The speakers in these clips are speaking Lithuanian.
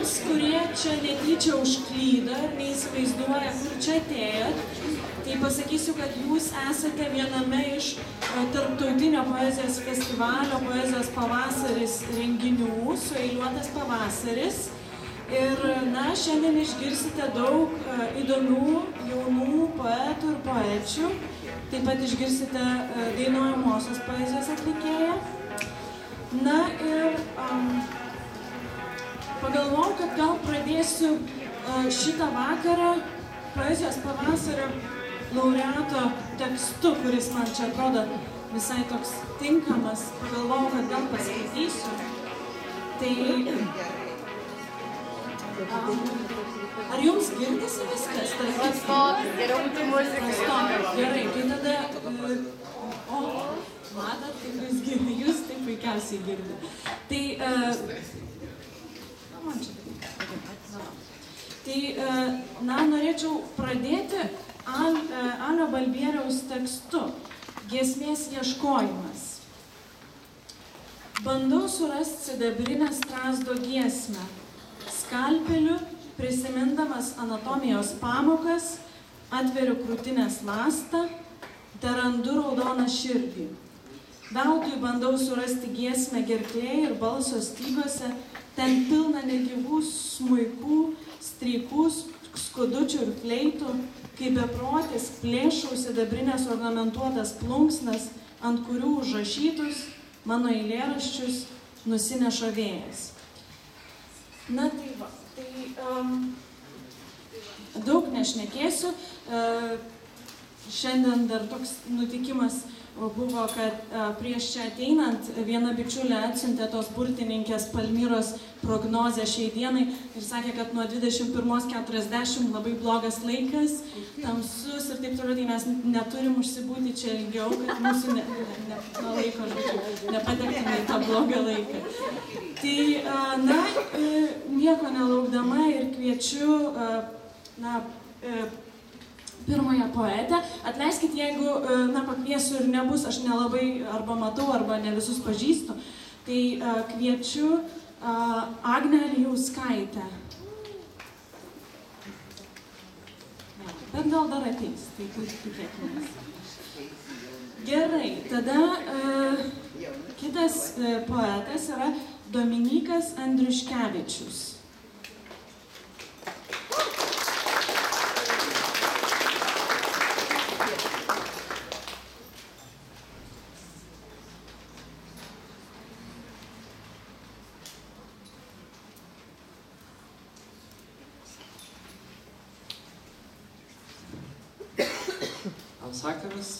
tiems, kurie čia netyčia užklydo ir neįsivaizduoja, kur čia atėjot, tai pasakysiu, kad jūs esate viename iš e, tarptautinio poezijos festivalio poezijos pavasaris renginių, sueiliuotas pavasaris. Ir, na, šiandien išgirsite daug uh, įdomių jaunų poetų ir poečių. Taip pat išgirsite dainuojamosios poezijos atlikėją. Na ir um, pagalvojau, kad gal pradėsiu uh, šitą vakarą poezijos pavasario laureato tekstu, kuris man čia atrodo visai toks tinkamas. Pagalvojau, kad gal paskaitysiu. Tai Ar jums girdisi viskas? Stop, geriau būtų muzika. Stop, gerai, tai tada... e, O, matot, kaip jūs girdite, jūs tai puikiausiai girdite. Tai... na, man čia. Tai, e, na, norėčiau pradėti e, Alio Balbieriaus tekstu. Giesmės ieškojimas. Bandau surasti sidabrinę strasdo giesmę skalpeliu, prisimindamas anatomijos pamokas, atveriu krūtinės mastą, terandu raudoną širdį. Veltui bandau surasti giesmę gerklėje ir balso stygose, ten pilna negyvų smūkų, streikų, skudučių ir fleitų, kaip beprotis plėšau sidabrinės ornamentuotas plunksnas, ant kurių užrašytus mano eilėraščius nusineša vėjas. Na tai va, tai um, daug nešnekėsiu. Uh, šiandien dar toks nutikimas buvo, kad uh, prieš čia ateinant viena bičiulė atsiuntė tos burtininkės Palmyros prognozę šiai dienai ir sakė, kad nuo 21.40 labai blogas laikas, tamsus ir taip toliau, tai mes neturim užsibūti čia ilgiau, kad mūsų ne, ne, ne, nuo laiko žodžiu, nepatektume į tą blogą laiką. Tai, a, na, e, nieko nelaukdama ir kviečiu, na, e, pirmąją poetę. Atleiskit, jeigu, e, na, pakviesiu ir nebus, aš nelabai arba matau, arba ne visus pažįstu. Tai a, kviečiu a, Agnę Liauskaitę. Bet gal dar ateis, tai tikėkime. Gerai, tada e, kitas e, poetas yra Dominikas Andriuškevičius. Apsakymas.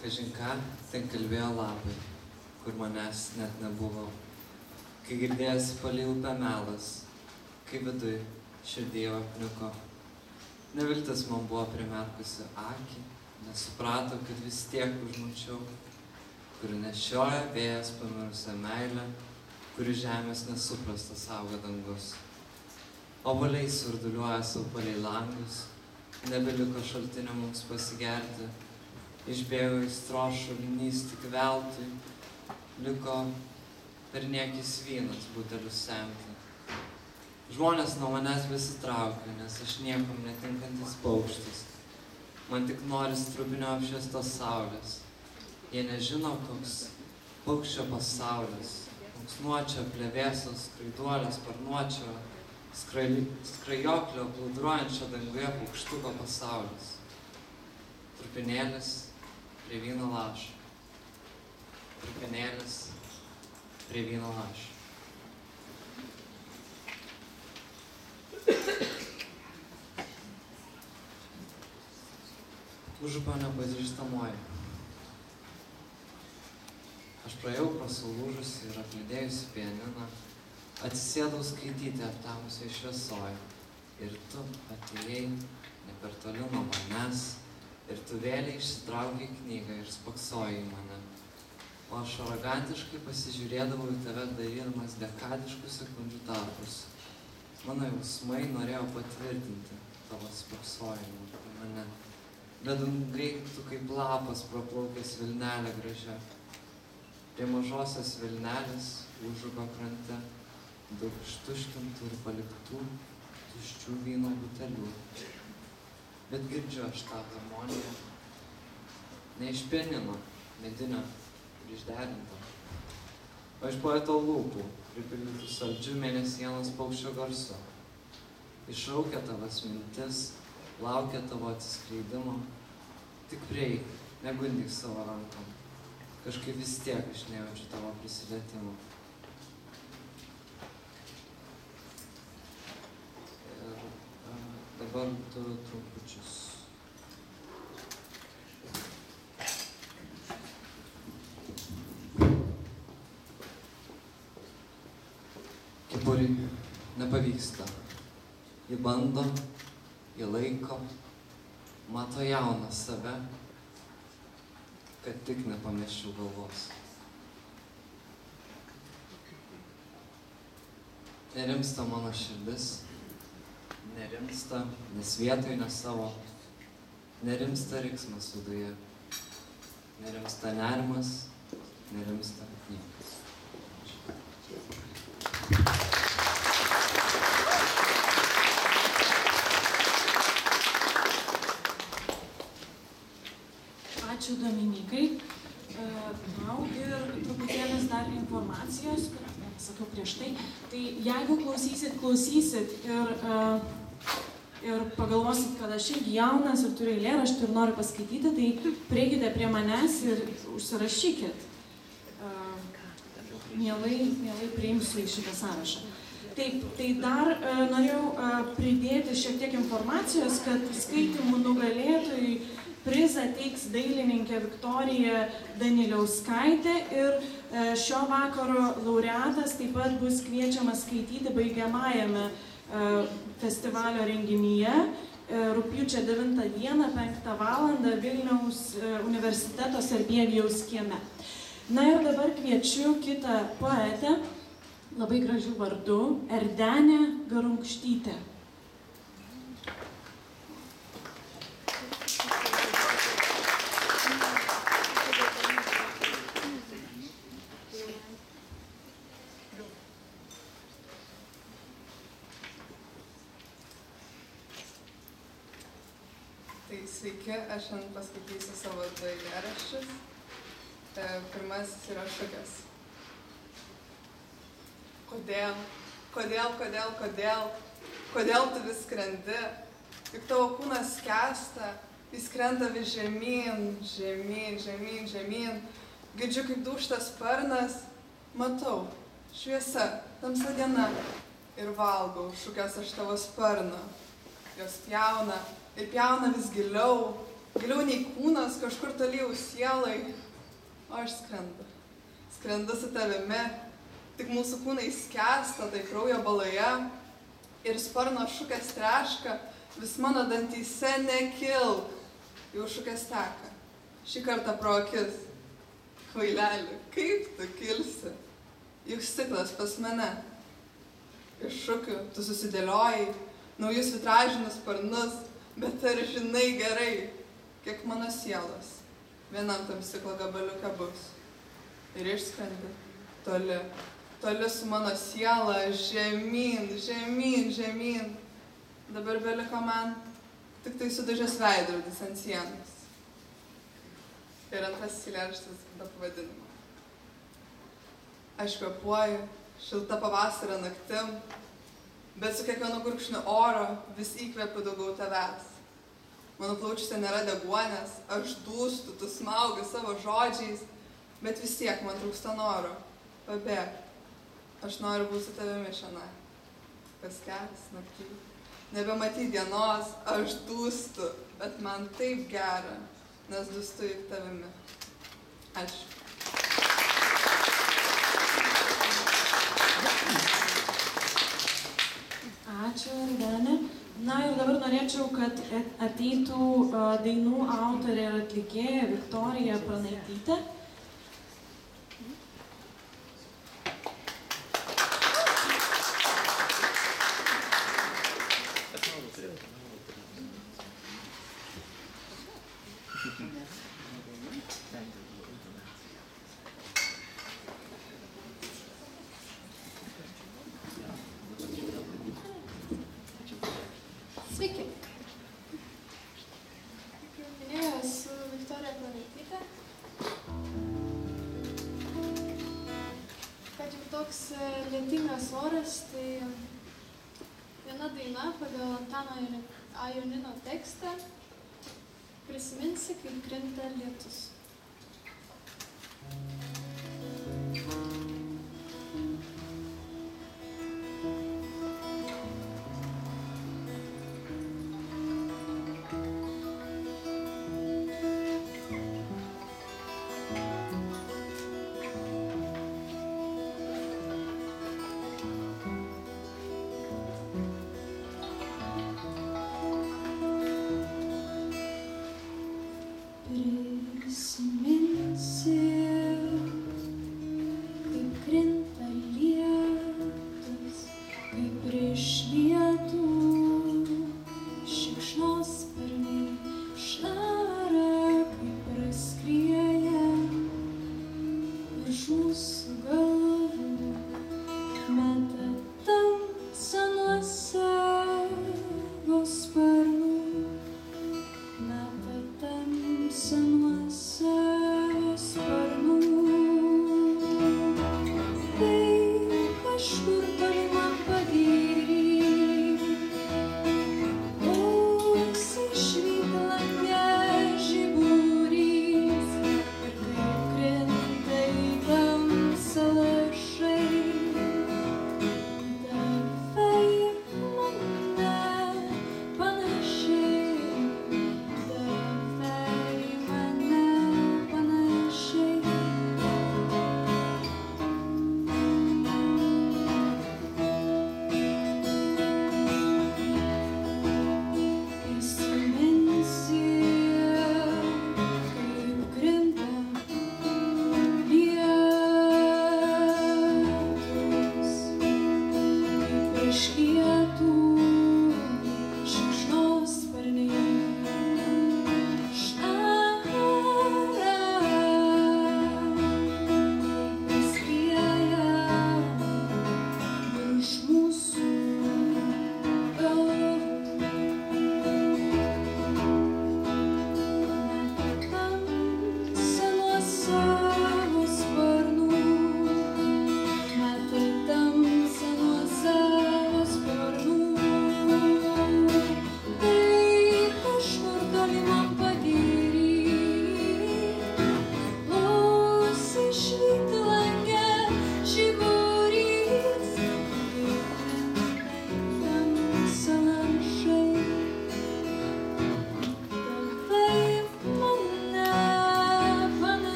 Kažin ką, ten kalbėjo lapai, kur manęs net nebuvo. Kai girdėjęs palei upę melas, kai viduj širdėjo apniuko. Neviltis man buvo primerkusi akį, nesuprato, kad vis tiek užmačiau, kur nešioja vėjas pamirusią meilę, kuri žemės nesuprastas auga dangus. Oboliai surduliuoja sau palei langus, nebeliko šaltinio mums pasigerti, išbėgo į strošų linys tik veltui, liko per niekis vynas butelius semti. Žmonės nuo manęs besitraukia, nes aš niekam netinkantis paukštis. Man tik noris trupinio apšviestos saulės. Jie nežino, koks paukščio pasaulis, koks nuočio plėvėsos, skraiduolės, sparnuočio, skrai- skrajoklio plūdruojančio danguje paukštuko pasaulis. Trupinėlis prie vyno lašo. Trupinėlis prie vyno lašo. Užupa nepažįstamoji. Aš praėjau pro sulūžusį ir aplidėjusi pianiną, atsisėdau skaityti aptamusiai šviesoje. Ir tu atėjai ne per toli nuo manęs, ir tu vėliai išsitraukiai knygą ir spoksoji į mane. O aš arogantiškai pasižiūrėdavau į tave darydamas dekadiškus sekundžių tarpus. Mano jausmai norėjo patvirtinti tavo spoksojimą į mane. Bet dangai tu kaip lapas praplaukęs Vilnelė gražia. Prie mažosios Vilnelės užugo krante daug ištuštintų ir paliktų tuščių vyno butelių. Bet girdžiu aš tą harmoniją. Ne iš pianino, medinio ir išderinto, o iš poeto lūpų, pripildytų saldžių mėnesienos paukščio garsu. Iššaukia tavas mintis, laukia tavo atsiskleidimo, tik prieik, negundyk savo rankom. Kažkaip vis tiek aš nejaučiu tavo prisilietimo. Ir a, dabar du trumpučius. Nepavyksta. Ji bando, ji laiko, mato jauną save, kad tik nepameščiau galvos. Nerimsta mano širdis, nerimsta, nes vietoj ne savo, nerimsta riksmas viduje, nerimsta nerimas, nerimsta niekas. Ačiū Dominikai. E, Tau ir truputėlis dar informacijos, kurią sakiau prieš tai. Tai jeigu klausysit, klausysit ir, e, ir pagalvosit, kad aš irgi jaunas ir turiu eilėraštį ir noriu paskaityti, tai prieikite prie manęs ir užsirašykit. E, Mielai, mielai priimsiu į šitą sąrašą. Taip, tai dar e, norėjau pridėti šiek tiek informacijos, kad skaitimų nugalėtojai prizą teiks dailininkė Viktorija Daniliauskaitė ir e, šio vakaro laureatas taip pat bus kviečiamas skaityti baigiamajame e, festivalio renginyje e, rūpiučio 9 dieną 5 val. Vilniaus universiteto Sarbievijaus kieme. Na ir dabar kviečiu kitą poetę, labai gražių vardų, Erdenė Garunkštytė. Tai sveiki, aš šiandien paskaitysiu savo du eilėraščius. E, Pirmasis yra šukės. Kodėl, kodėl, kodėl, kodėl, kodėl tu vis skrendi, juk tavo kūnas kesta, jis krenta vis žemyn, žemyn, žemyn, žemyn. Girdžiu, kaip duštas sparnas, matau, šviesa, tamsa diena ir valgau šukės aš tavo sparną. Jos pjauna ir pjauna vis giliau, giliau nei kūnas, kažkur toliau sielai, o aš skrendu. Skrendu su tavimi, tik mūsų kūnai skęsta tai kraujo baloje ir sparno šukės treška, vis mano dantyse nekilk, jau šukės teka, šį kartą pro akis. Kvaileli, kaip tu kilsi? Juk stiklas pas mane. Iš šukių tu susidėliojai, naujus vitražinius sparnus, bet ar žinai gerai, kiek mano sielos vienam tam stiklo gabaliuke bus. Ir išskrendi toli, toli su mano siela, žemyn, žemyn, žemyn. Dabar beliko man tik tai sudažęs veidrodis ant sienos. Ir antras eilėraštis be pavadinimo. Aš kvepuoju šilta pavasario naktim, bet su kiekvienu gurkšniu oro vis įkvepiu daugiau tavęs. Mano plaučiuose nėra deguonės, aš dūstu, tu smaugi savo žodžiais, bet vis tiek man trūksta noro. Pabėg, aš noriu būti su tavimi šiandien. Kas kelias naktį. Nebematy dienos, aš dūstu, bet man taip gera, nes dūstu juk tavimi. Ačiū. Ačiū, Ardenė. Na ir dabar norėčiau, kad ateitų dainų autorė ir atlikėja Viktorija Pranaitytė. toks e, lietingas oras, tai viena daina pagal Antano Ajonino tekstą prisiminsi, kaip krinta lietus. Thank you.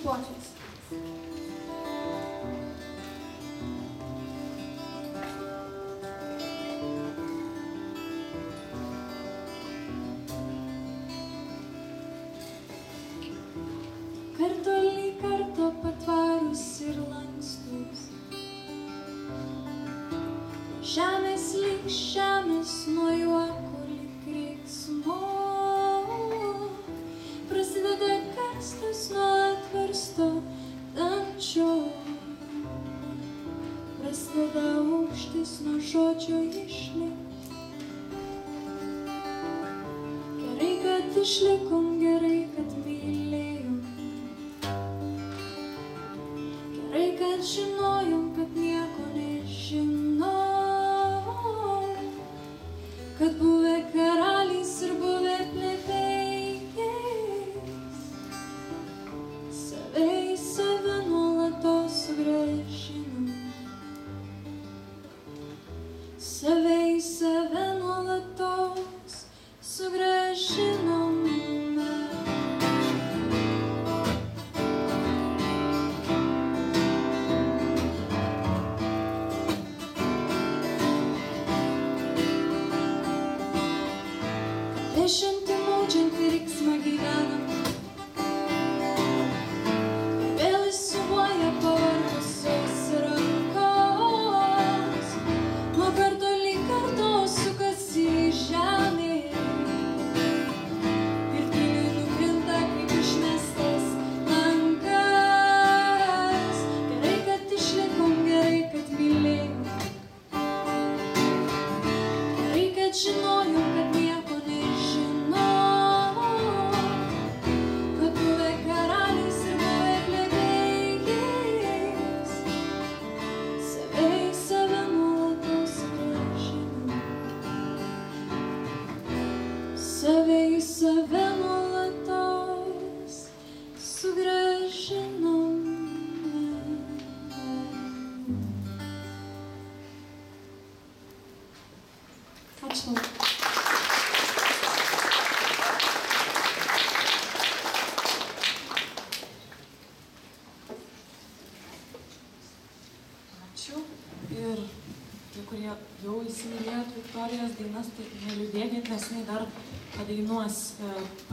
싶어 하시고 时光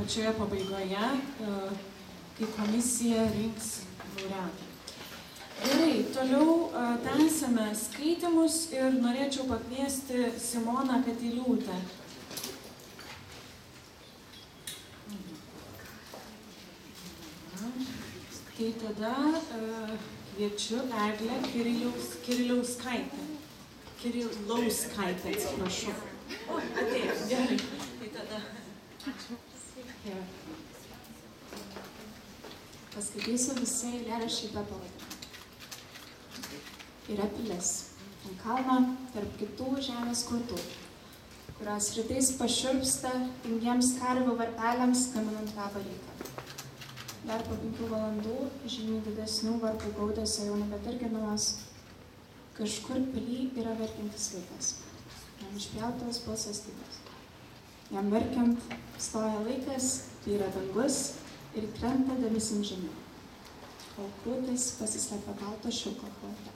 pačioje pabaigoje, e, kai komisija rinks laureatą. Gerai, toliau e, tęsime skaitimus ir norėčiau pakviesti Simoną Katiliūtę. Tai tada e, kviečiu Eglę Kiriliaus, Kiriliauskaitę. Kirilauskaitę, atsiprašau. O, atėjo, gerai. Tai tada. Gerai. Paskaitysiu visai eilėraščiai be pavadinimo. Yra pilis ant kalno tarp kitų žemės kurtų, kurios rytais pašiurpsta tingiems karvių varpeliams gaminant labą rytą. Dar po penkių valandų žymiai didesnių varpų gaudėse jau nebedirginamos. Kažkur pily yra verkiantis vaikas. Jam išpjautas balsas tyras. Jam verkiant stoja laikas, yra dangus ir krenta debesim žemė. O krūtis pasislepia balto šilko kvape.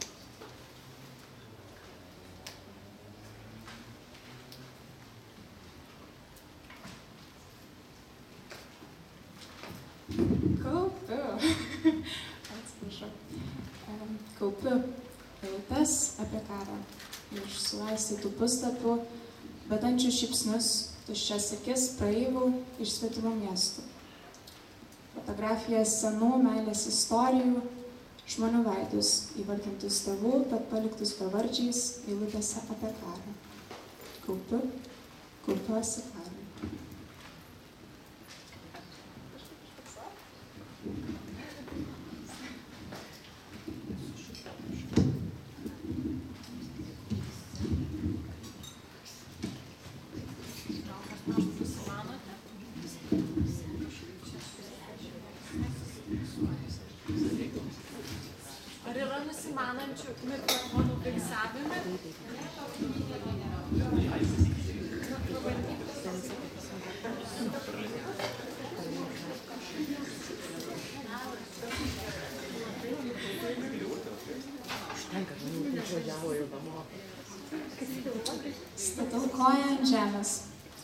Kaupiu. Atsiprašau. Kaupiu eilutes apie karą. Iš sulaistytų puslapių, bedančių šypsnius, tuščias akis praeivų iš svetimų miestų. Fotografijas senų meilės istorijų, žmonių veidus, įvardintus tėvų, bet paliktus pavardžiais, eilutėse apie karą. Kaupiu, kaupiuosi karą. Ar yra nusimanančių mikrofonų fiksavime? Statau koją ant žemės.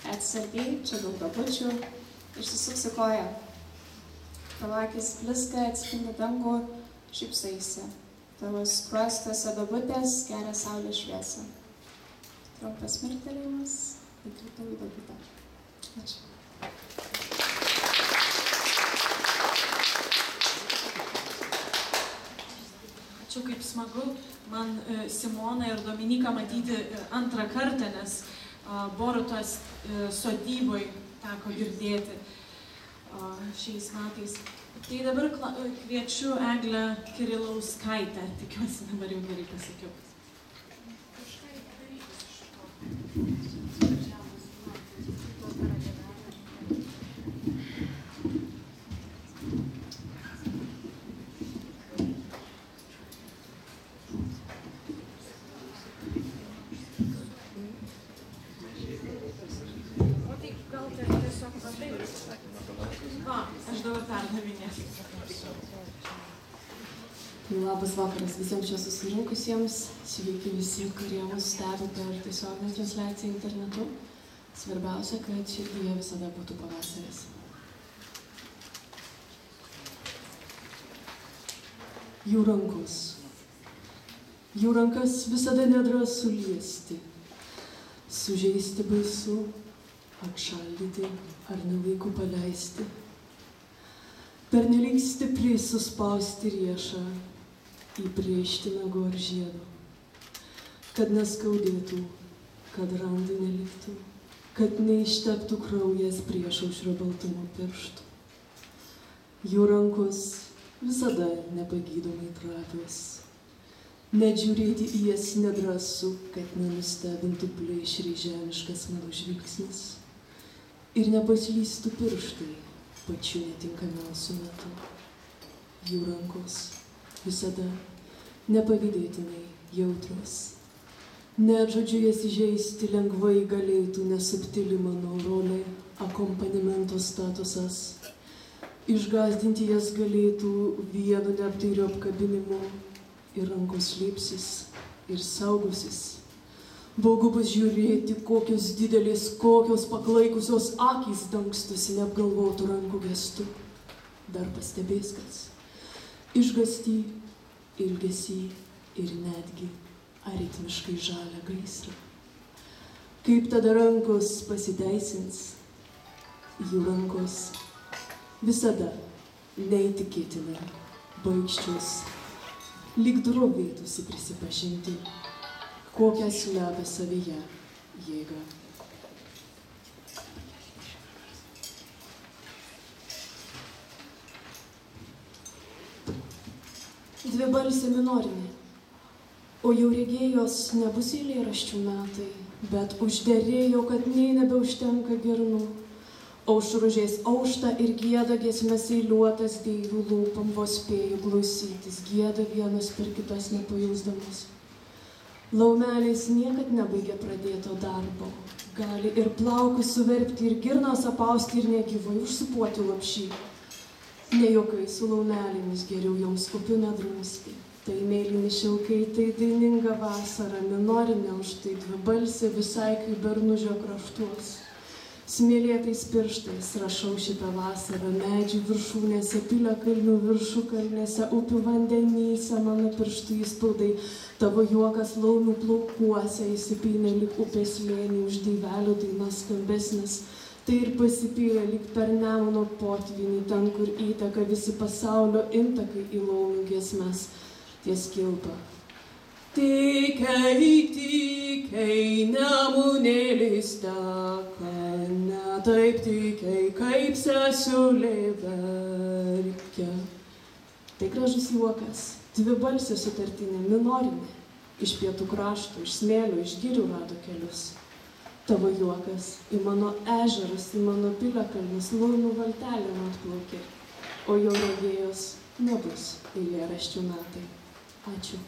Atsargiai, čia daug dabučių. Išsisuksiu koją. Tavo akis bliska, atspindi dangų, šypsaisi. Tavo skruostuose dabutės geria saulės šviesą. Trumpas mirktelėjimas, įkritau į dabutę. Ačiū. Ačiū kaip smagu man e, Simoną ir Dominiką matyti e, antrą kartą, nes a, Borutos e, sodyboj teko girdėti šiais metais. Tai dabar kviečiu Eglę Kirilauskaitę. Tikiuosi dabar jau gerai pasakiau. O tai gal tai tiesiog matai? Va, aš dabar perdavinėsiu. Tai Labas vakaras visiems čia susirinkusiems, sveiki visi, kurie mus stebi per tiesioginę transliaciją internetu. Svarbiausia, kad širdyje visada būtų pavasaris. Jų rankos. Jų rankas visada nedrąsu liesti. Sužeisti baisu, atšaldyti ar nelaiku paleisti. Pernelyg stipriai suspausti riešą, įbrėžti nagu ar žiedo, kad neskaudėtų, kad randų neliktų, kad neišteptų kraujas prieš aušrio baltumo pirštų. Jų rankos visada nepagydomai trapios. Net žiūrėti į jas nedrasu, kad nenustebintų plėšriai žemiškas mano žvilgsnis ir nepaslystų pirštai pačiu netinkamiausiu metu. Jų rankos visada nepavydėtinai jautrios. Net žodžiu jas įžeisti lengvai galėtų nesubtili mano rolė, akompanimento statusas. Išgazdinti jas galėtų vienu neapdairiu apkabinimu ir rankos slėpsis ir saugosis. Baugu bus žiūrėti, kokios didelės, kokios paklaikusios akys dangstosi neapgalvotų rankų gestų. Dar pastebės kas. Išgasti, ilgesį ir netgi aritmiškai žalę gaisrą. Kaip tada rankos pasiteisins, jų rankos visada neįtikėtinai baigščios, lyg drovėtųsi prisipažinti, kokią slepia savyje jėgą. Dvibalsė minorinė, o jau regėjos nebus eilėraščių metai, bet užderėjo, kad nei nebeužtenka girnų. Aušružės aušta ir gėda giesmės eiliuotas deivių lūpam vos spėjų klausytis, gėda vienas per kitas nepajausdamas. Laumeliais niekad nebaigia pradėto darbo, gali ir plaukus suverpti, ir girnas apausti, ir negyvai užsupuoti lapšį. Ne jokai su laumelėmis geriau joms kupina drumsti. Tai mėlyni šilkai, tai daininga vasara, minorinė už tai dvibalsė visai kaip bernužio kraštuos. Smėlėtais pirštais rašau šitą vasarą, medžių viršūnėse, piliakalnių viršukalnėse, upių vandenyse, mano pirštų įspaudai, tavo juokas laumų plaukuose įsipynė lik upės lėnį, už daivelio dainas skambesnis. Tai ir pasipylė lyg per nemono potvinį, ten, kur įteka visi pasaulio intakai į laumių giesmes, ties kilpa. Tikai, tikai, nemunėlis teka, ne taip tikai, kaip sesulė verkia. Tai gražus juokas, dvibalsė sutartinė, minorinė, iš pietų krašto, iš smėlio, iš girių rado kelius tavo juokas į mano ežerus, į mano piliakalnius, launų valtelę atplaukė, o jo regėjos nebus eilėraščių metai. Ačiū.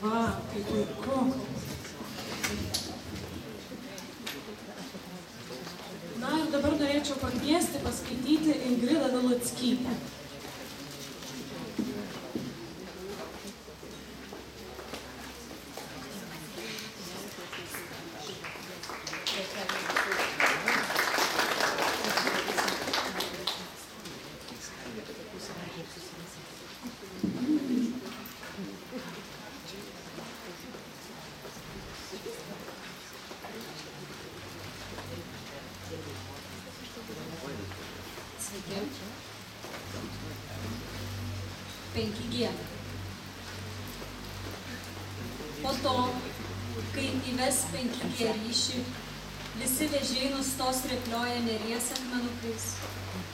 Va, kaip puiku. Na ir dabar norėčiau pakviesti paskaityti Ingridą Vilutskytę. Sveiki. 5G. Po to, kai įves 5G ryšį, visi vežiai nustos reklioję neries akmenukais.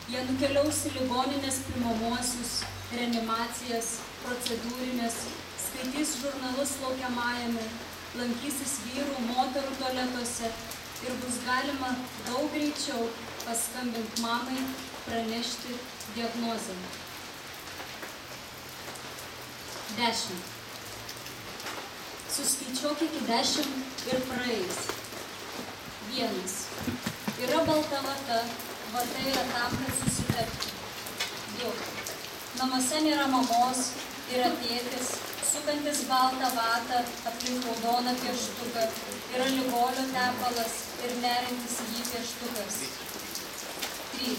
Jie nukeliaus į ligoninės primomuosius, reanimacijas, procedūrinės, skaitys žurnalus laukiamajame, lankysis vyrų, moterų tualetuose ir bus galima daug greičiau paskambinti mamai, pranešti diagnozę. 10. Suskaičiuok iki 10 ir praeis. 1. Yra balta vata, vata yra tam, kad susitarti. 2. Namuose nėra mamos, yra tėtis, sukantis baltą vatą aplink raudoną pieštuką, yra ligolio tepalas ir nerintis jį pieštukas. 3.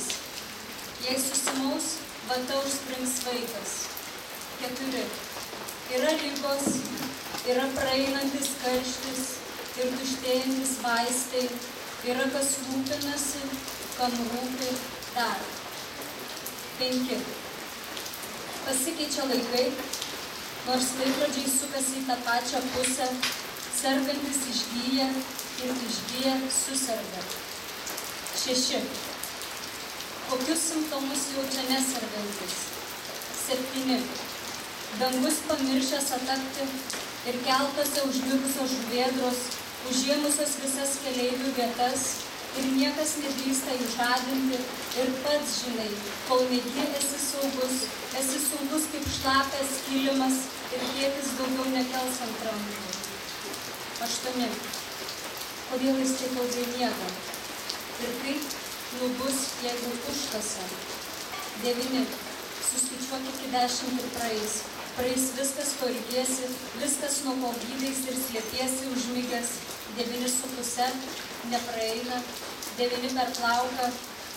Jei susimaus, vata užsprings vaikas. 4. Yra lygos, yra praeinantis karštis ir tuštėjantis vaistai, yra kas rūpinasi, kam rūpi dar. 5. Pasikeičia laikai, nors laikrodžiai sukasi į tą pačią pusę, sergantis išgyja ir išgyja suserga. 6. Kokius simptomus jaučia nesergantis? 7. Dangus pamiršęs atakti ir keltose užmigusios žuvėdros, užėmusios visas keleivių vietas ir niekas nedrįsta jų žadinti ir pats žinai, kol negi esi saugus, esi saugus kaip šlakas kilimas ir tėtis daugiau nekels ant rankų. 8. kodėl jis taip ilgai miega. Ir kaip nubus, jeigu užkasa. Devyni. Suskaičiuok iki dešimt ir praeis. Praeis viskas, ko ilgiesi, viskas nuo ko gydais ir slėpiesi užmygęs. Devyni su puse nepraeina. Devyni per plauką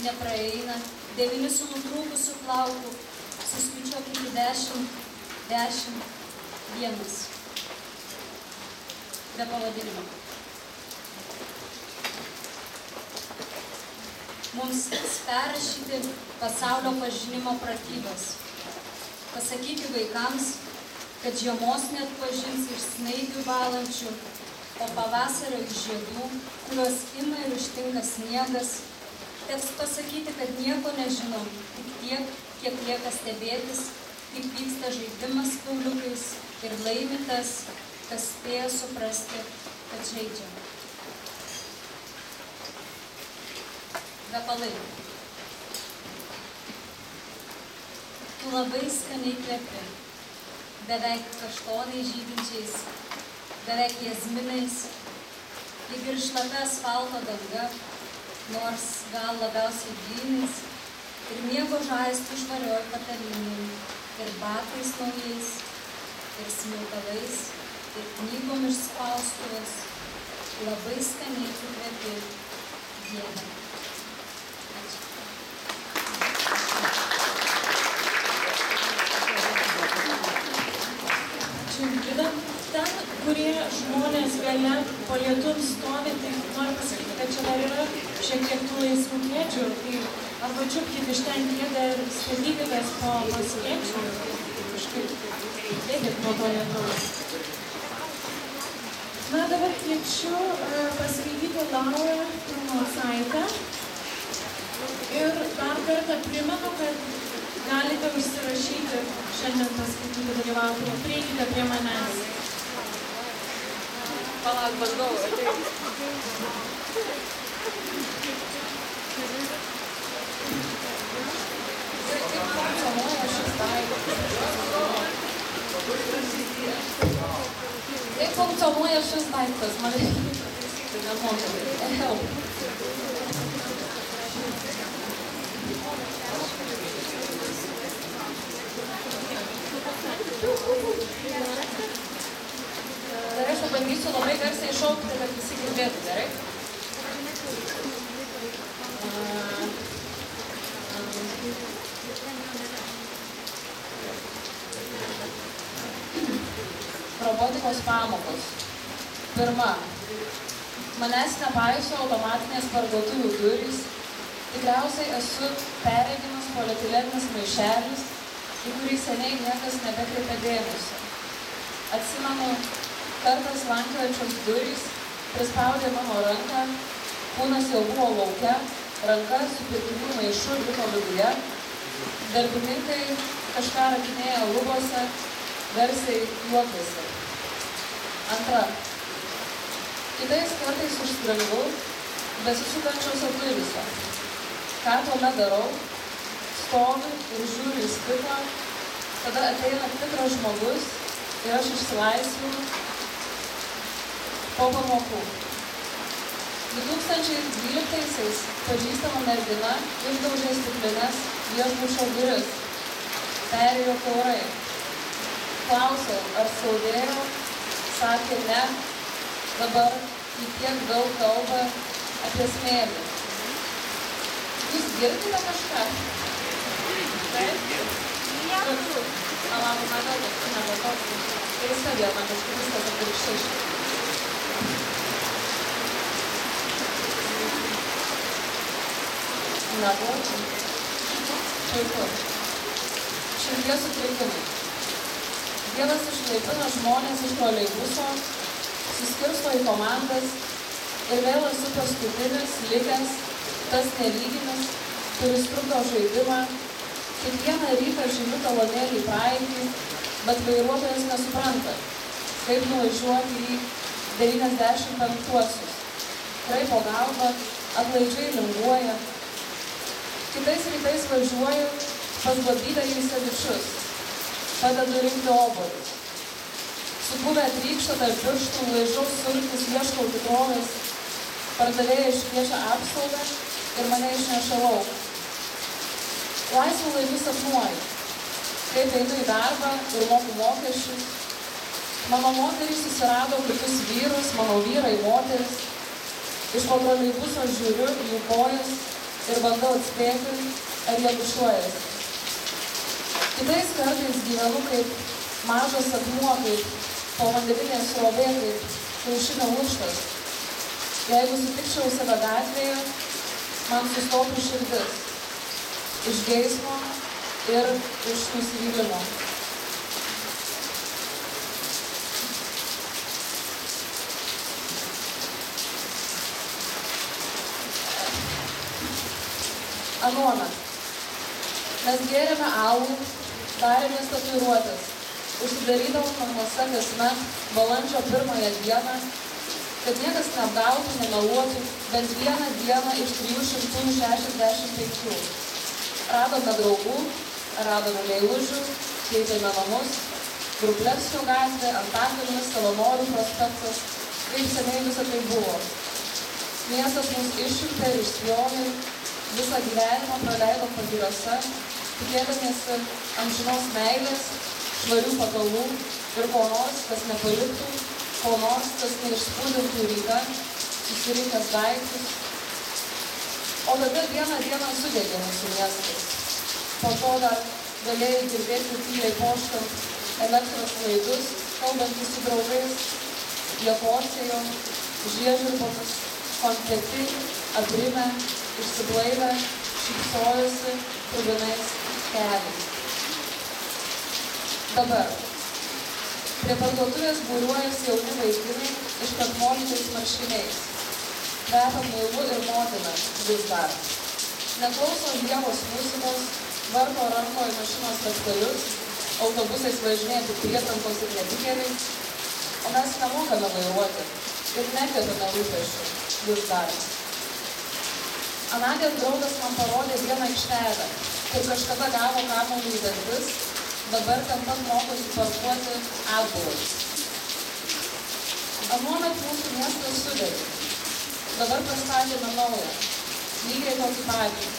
nepraeina. Devyni su nutrūkusiu plauku. Suskaičiuok iki dešimt. Dešimt. Vienas. Be pavadinimo. mums perrašyti pasaulio pažinimo pratybas. Pasakyti vaikams, kad žiemos net pažins iš snaigių valančių, o pavasario iš žiedų, kuriuos ima ir užtinka sniegas. Teks pasakyti, kad nieko nežinom, tik tiek, kiek lieka stebėtis, kaip vyksta žaidimas pauliukais ir laimi tas, kas spėja suprasti, kad žaidžia. Kvepalai. Tu labai skaniai kvepi, beveik kaštonai žydinčiais, beveik jazminais, lyg ir šlapia asfalto danga, nors gal labiausiai blynais, ir miego žaistų švarioj pataliniai, ir batais naujais, ir smilkalais, ir knygom iš spaustuvės, labai skaniai tu kvepi, Dieve. Ačiū, Ingrida. Ten, kurie žmonės gale po lietum stovi, tai noriu pasakyti, kad čia dar yra šiek tiek tų laisvų kėdžių. Tai arba čiupkite iš ten kėdę ir skaitykitės po pasikėčių. Kažkaip bėgit nuo to lietaus. Na, dabar kviečiu e, paskaityti Laurą Trumocaitę. Ir dar kartą primenu, kad galite užsirašyti šiandien paskaityti dalyvauti. Prieikite prie manęs. Palauk, bandau. ateik. Kaip funkcionuoja šis daiktas? Man tai nemoku. Help. Dar aš pabandysiu labai garsiai šaukti, kad visi girdėtų, gerai? Robotikos pamokos. Pirma. Manęs nepaiso automatinės parduotuvių durys. Tikriausiai esu perregimas polietileninis maišelis, į kurį seniai niekas nebekreipia dėmesio. Atsimenu, kartas lankiojančios durys prispaudė mano ranką, kūnas jau buvo laukia, ranka su pirkinių maišu liko viduje, darbininkai kažką rakinėjo lubose, garsiai juokėsi. Antra. Kitais kartais užstringu besisukančiose durise. Ką tuomet darau? Stoviu ir žiūriu į stiklą, tada ateina tikras žmogus ir aš išsilaisvinu po pamokų. 2012-aisiais pažįstama mergina išdaužė stiklinės viešbučio duris. Perėjo kaurai. Klausiau, ar skaudėjo, sakė ne, dabar į tiek daug kalba apie smėlį. Jūs girdite kažką? Taip? Niekur. Palauk, man gal kažkas nebekoks. Keista viena, kažkaip viskas atvirkščiai. Nebuvo. Puiku. Širdies sutrikimai. Dievas išlaipina žmonės iš troleibuso, suskirsto į komandas ir vėl esu paskutinis, likęs, tas nelyginis, kuris trukdo žaidimą. Kiekvieną rytą žymiu talonėlį į praeitį, bet vairuotojas nesupranta, kaip nuvažiuoti į 95-uosius. Kraipo galvą, atlaidžiai linguoja. Kitais rytais važiuoju pas babytę į sevičius. Padedu rinkti obolius. Subuvę trykštą tarp pirštų, laižau sultis, ieškau tikrovės. Pardavėja iškviečia apsaugą ir mane išneša lauk. Laisvų laivų sapnuoju. Kaip einu į darbą ir moku mokesčius. Mano moterys susirado kitus vyrus, mano vyrai moteris. Iš po troleibuso žiūriu jų kojas ir bandau atspėti, ar jie bušuojasi. Kitais kartais gyvenu kaip mažas akmuo, kaip povandeninė srovė, kaip kiaušinio lūštas. Jeigu sutikčiau save gatvėje, man sustotų širdis. Iš geismo ir iš nusivylimo. Anuomet. Mes gėrėme alų, darėmės tatuiruotės. Užsidarydavom namuose kasmet balandžio pirmąją dieną, kad niekas neapgautų, nemeluotų, bent vieną dieną iš 365. Radome draugų, radome meilužių, keitėme namus, Gruplevskio gatvė, Antakalnis, Savanorių prospektas, kaip seniai visą tai buvo. Miestas mus iššūkė ir išspjovė, visą gyvenimą praleidom pagiriuose, tikėdamiesi amžinos meilės, švarių patalų ir ko nors, kas nepaliktų, ko nors, kas neišspūdintų ryte, susirinkęs daiktus. O tada vieną dieną sudegė mūsų miestas. Po to dar galėjai girdėti tyliai poštant elektros laidus, kalbantys su draugais, jie kosėjo, žiežirbomis, konfeti, aprimę, išsiblaivę, šypsojosi krūvinais keliais. Dabar. Prie parduotuvės būriuojasi jauni vaikinai iškarmolytais marškiniais. Kvepia mailu ir motina vis dar. Neklauso Dievos muzikos, varto rankoje mašinos raktelius, autobusais važinėja tik prietrankos ir netikėliais, o mes nemokame vairuoti ir nekėtame rūpešių vis dar. Anadien draugas man parodė vieną aikštelę, kur kažkada gavo kamuolį į dantis, dabar ten pat mokosi parkuoti atbulus. Anuomet mūsų miestas sudegė. Dabar pastatėme naują, lygiai tokį patį.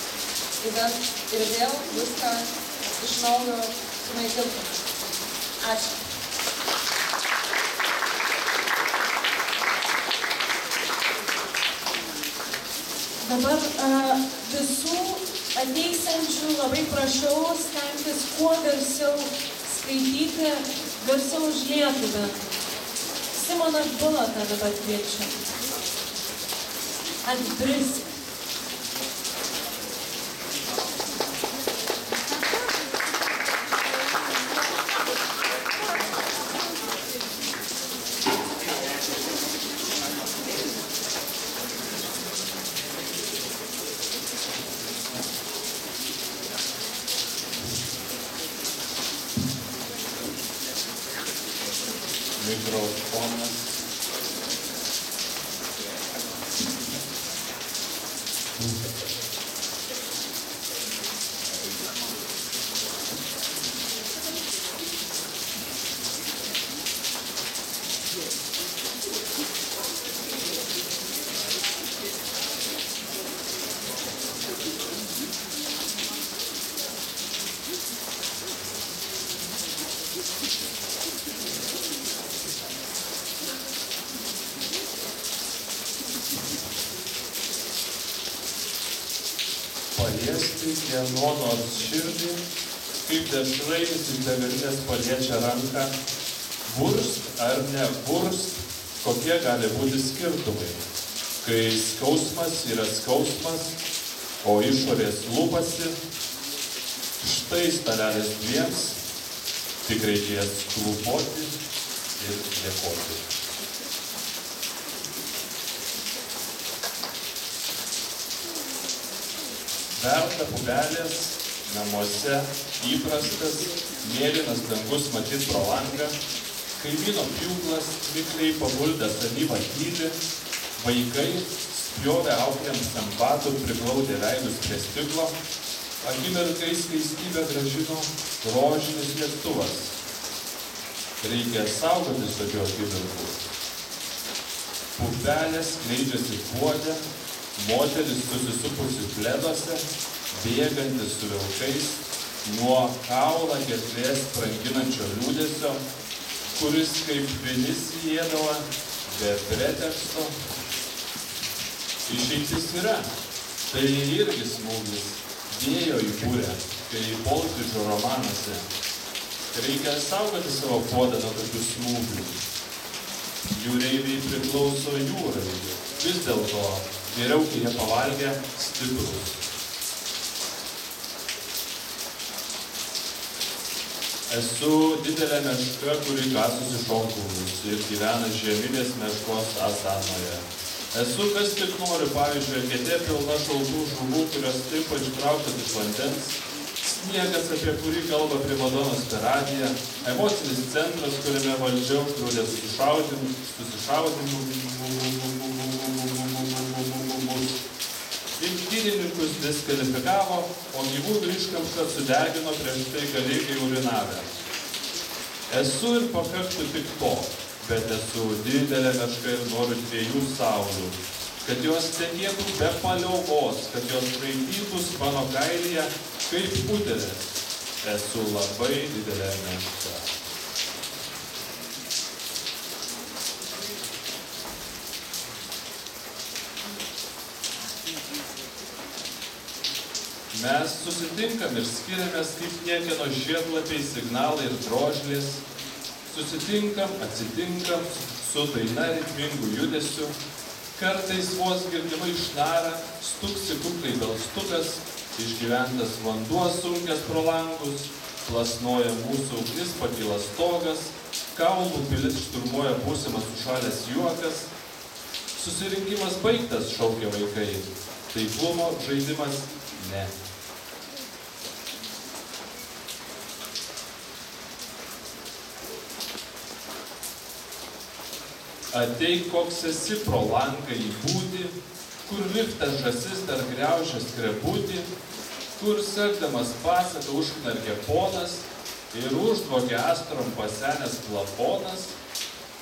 Įdant ir vėl viską iš naujo sunaikintume. Ačiū. Dabar a, visų ateisiančių labai prašau stengtis kuo garsiau skaityti, garsiau už Lietuvą. Simoną Bulotą dabar kviečiu. Atbrisk. mikrofonas. Paliesti kieno nors širdį, kaip dešrainius iš degalinės paliečia ranką, burst ar ne burst, kokie gali būti skirtumai, kai skausmas yra skausmas, o išorės lūpasi, štai stalelis dviems, tik reikės klūpoti ir dėkoti. Verta pupelės, namuose įprastas, mėlynas dangus matyt pro langą, kaimyno pjūklas mikliai paguldęs alyvą tyli, vaikai spjovė auklėms ant batų priglaudę veidus prie stiklo, akimirkai skaistybę gražino rožinis lėktuvas. Reikia saugotis tokių akimirkų. Pupelės skleidžiasi puodė, moteris susisupusi pleduose, bėgantis su vilkais nuo kaulą gerklės branginančio liūdėsio, kuris kaip vinis įėdavo be preteksto. Išeitis yra, tai irgi smūgis, dėjo į būrę, kai Poltridžo romanuose. Reikia saugoti savo puodą nuo tokių smūgių. Jūreiviai priklauso jūrai. Vis dėlto geriau, kai jie pavalgė, stiprus. Esu didelė meška, kuri kasusi šonkaulius ir gyvena žeminės meškos asanoje. Esu kas tik noriu, pavyzdžiui, kėdė pilna šaltų žuvų, kurios taip pat ištrauktos iš vandens, sniegas, apie kurį kalba primadonas per radiją, emocinis centras, kuriame valdžia uždraudė susišaudimus, imtynininkus diskvalifikavo, o gyvūnų iškamšą sudegino prieš tai galingai urinavę. Esu ir pakaktų tik to, bet esu didelė meška ir noriu dviejų saulių. Kad jos tekėtų be paliaugos, kad jos skraidytus mano kailyje kaip utėlės. Esu labai didelė meška. Mes susitinkam ir skiriamės kaip niekieno žiedlapiai, signalai ir drožlės. Susitinkam, atsitinkam su daina ritmingu judesiu. Kartais vos girdimai išnara, stuksi kukliai belstukas, išgyventas vanduo sunkęs pro langus, plasnoja mūsų ugnis, pakyla stogas, kaulų pilis šturmuoja būsimas sušalęs juokas. Susirinkimas baigtas, šaukia vaikai. Taiklumo žaidimas ne. Ateik, koks esi pro langą į būdį, kur liftas žasis dar greužia skrebutį, kur sekdamas pasaką užknarkė ponas ir uždvokė astrom pasenęs plafonas,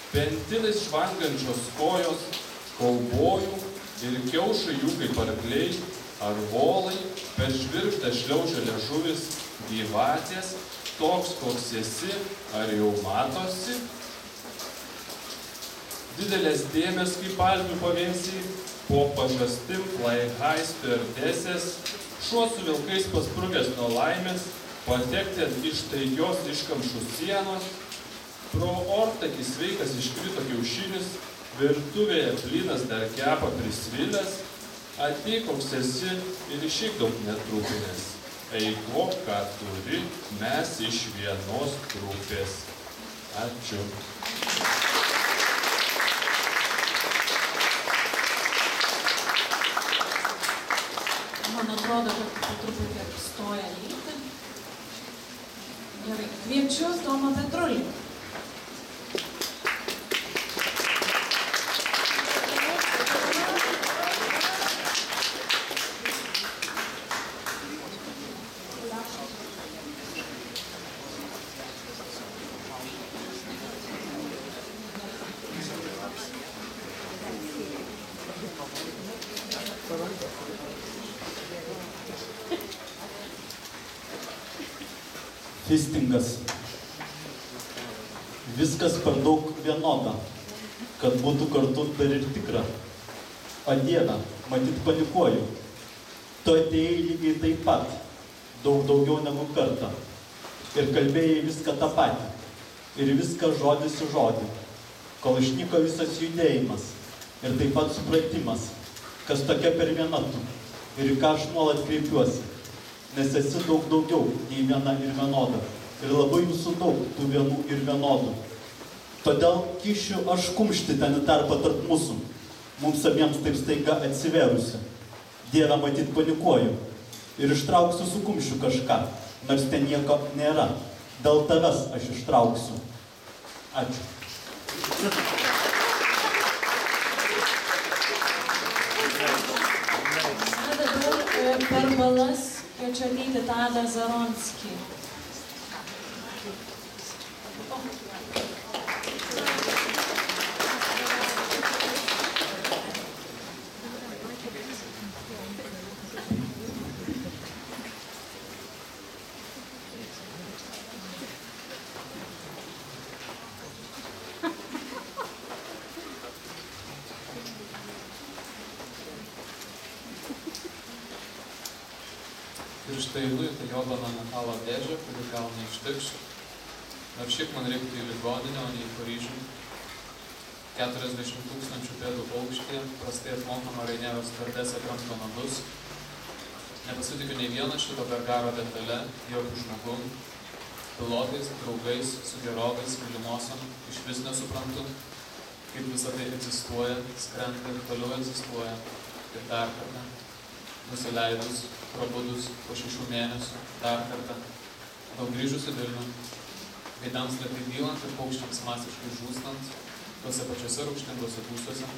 pentilais žvangančios kojos, kaubojų ir kiaušai jų kaip arkliai, ar volai, per žvirgždą šliaužia liežuvis gyvatės, toks koks esi, ar jau matosi, didelės dėmes kaip palmių pavėsiai, po pažastim laihais pertesės, šuo su vilkais pasprūgęs nuo laimės, patekti ant ištaigios iškamšų sienos, pro ortakį sveikas iškrito kiaušinis, virtuvėje plynas dar kepa prisvilęs, ateik koks esi ir išeik daug netrūpinės. Eikvok, ką turi, mes iš vienos trupės. Ačiū. Man atrodo, kad po truputį apstoja lyti. Gerai, kviečiu Tomą Petrulį. Fistingas. Viskas per daug vienoda, kad būtų kartu dar ir tikra. Dieve, matyt panikuoju. Tu atėjai lygiai taip pat, daug daugiau negu kartą. Ir kalbėjai viską tą patį. Ir viską žodis į žodį. Kol išnyko visas judėjimas. Ir taip pat supratimas, kas tokia per viena tu. Ir į ką aš nuolat kreipiuosi nes esi daug daugiau nei viena ir vienoda. Ir labai jūsų daug tų vienų ir vienodų. Todėl kišiu aš kumšti ten į tarpą tarp mūsų, mums abiems taip staiga atsiverusi. Dieve matyt panikuoju ir ištrauksiu su kumščiu kažką, nors ten nieko nėra. Dėl tavęs aš ištrauksiu. Ačiū. Per balas kviečiu ateiti Tadą Zaronskį. štai einu į tą jobaną metalo dėžę, kuri gal neištiks. Nors šiaip man reiktų į ligoninę, o ne į Paryžių. 40 tūkstančių pėdų aukštyje, prastai apmokama Rainėvos tvardėse kranto nagus. Nepasitikiu nei vieną šito gargaro detalę, jokių žmogum, pilotais, draugais, su gerovais, mylimosiam, iš vis nesuprantu, kaip visą tai egzistuoja, skrenda ir toliau egzistuoja. Ir dar kartą, nusileidus, prabudus po šešių mėnesių, dar kartą, gal grįžus į Vilnių, gaidams lietai dylant ir paukščiams masiškai žūstant, tuose pačiuose rūkštingose būstuose.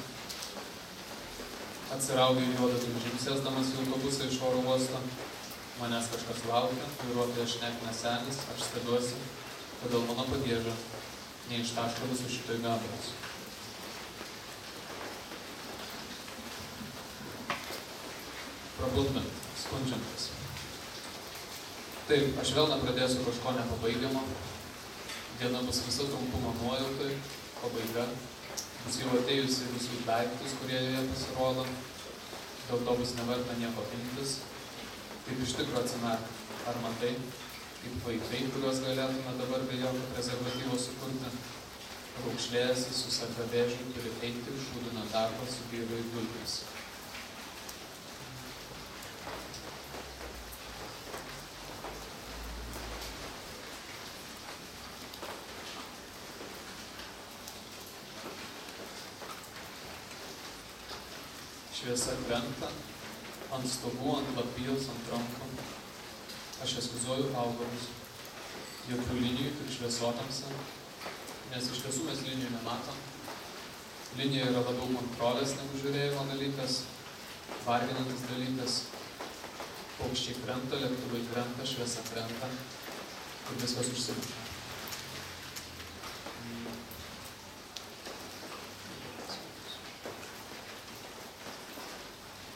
Atsiraugė juodą gimžym, sėsdamas į autobusą iš oro uosto. Manęs kažkas laukia, vairuotojas šnekina senis, aš stebiuosi, kodėl mano pagėža neištaško visų šitoj gabalas. Prabundant, skundžiantis. Taip, aš vėl nepradėsiu kažko nepabaigiamo. Diena bus visa trumpumo nuojautai, pabaiga. Bus jau atėjusi visus daiktus, kurie joje pasirodo. Dėl to bus neverta nieko imtis. Taip iš tikrųjų atsimerk. Ar matai, kaip vaikai, kuriuos galėtume dabar be jokio prezervatyvo sukurti, raukšlėjasi su sarkavėžiu, turi eiti šūdino darbą su vyru į dulkės. Šviesa krenta ant stogų, ant lapijos, ant rankų. Aš eskizuoju augalus. Jokių linijų, tik šviesotamsa, nes iš tiesų mes linijų nematom. Linija yra labiau kontrolės negu žiūrėjimo dalykas, varginantis dalykas. Paukščiai krenta, lėktuvai krenta, šviesa krenta ir viskas užsimuša.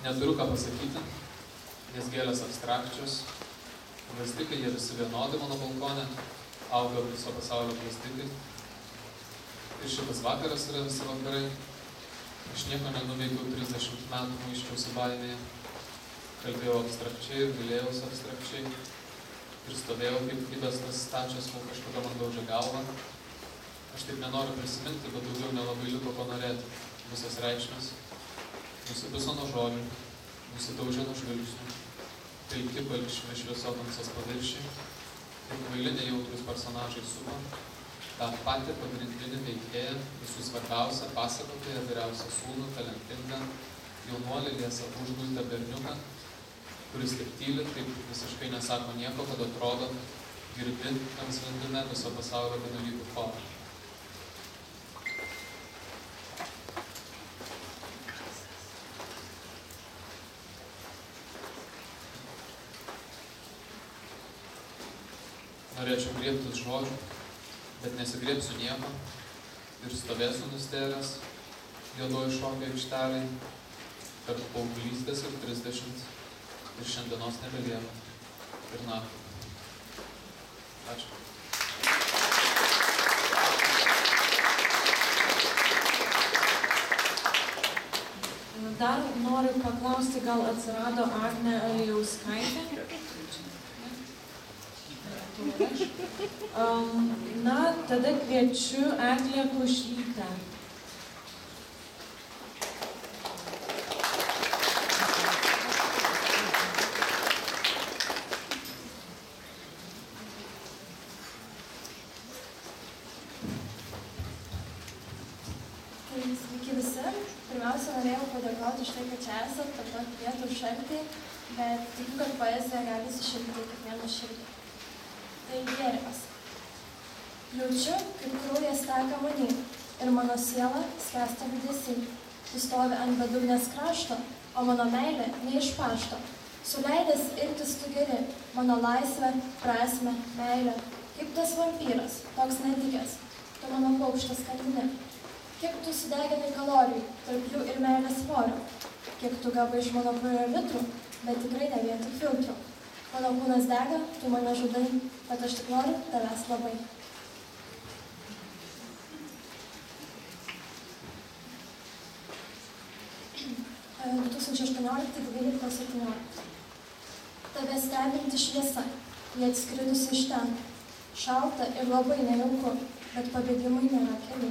Neturiu ką pasakyti, nes gėlės abstrakčios, plastikai jie visi vienodai mano balkone, auga viso pasaulio plastikai. Ir šitas vakaras yra visi vakarai. Aš nieko nenuveikiau 30 metų muiščiausi baimėje. Kalbėjau abstrakčiai ir gailėjausi abstrakčiai. Ir stovėjau kaip įvestas stačias, kol kažkada man daužė galvą. Aš taip nenoriu prisiminti, bet daugiau nelabai liko ko norėti. Visas reikšmės. Nusipiso nuo žodžių, nusidaužė nuo žvilgsnių. Pilki balkšvi šviesotamsas paviršiai. Ir kvaili nejautrus personažai supa tą patį pagrindinį veikėją, visų svarbiausią pasakotoją, vyriausią sūnų, talentingą, jaunuolį liesą užgultą berniuką, kuris taip tyli, taip visiškai nesako nieko, kad atrodo girdi tam svindime viso pasaulio vienuolykų chorą. Norėčiau griebtis žodžių, bet nesigriebsiu nieko ir stovėsiu nustėręs juodoj šokio aikštelėj tarp paauglystės ir 30 ir šiandienos nebelieka ir naktį. Ačiū. Dar noriu paklausti, gal atsirado Agne Alijauskaitė? Um, na, tada kviečiu Eglę Kušlytę. Tai sveiki visi. Pirmiausia, norėjau padėkoti už tai, kad čia esat, per tokį vietų šaltį, bet tikiu, kad poezija gali sušildyti kiekvieną širdį. Tai gėrimas. Jaučiu, kaip kraujas teka manį ir mano siela skęsta vidėsi. Tu stovi ant bedugnės krašto, o mano meilė ne iš pašto. Suleidęs irtis tu geri, mano laisvę, prasme, meilę. Kaip tas vampyras, toks netikęs, tu mano paukštas kandinė. Kiek tu sudeginai kalorijų, tarp jų ir meilės svorio. Kiek tu gavai iš mano litrų, bet tikrai ne vien tik filtrų. Mano kūnas dega, tu mane žudai, bet aš tik noriu tavęs labai. E, 2018-2017. Tave stebinti šviesa, jie atskridusi iš ten. Šalta ir labai nejauku, bet pabėgimui nėra kelių.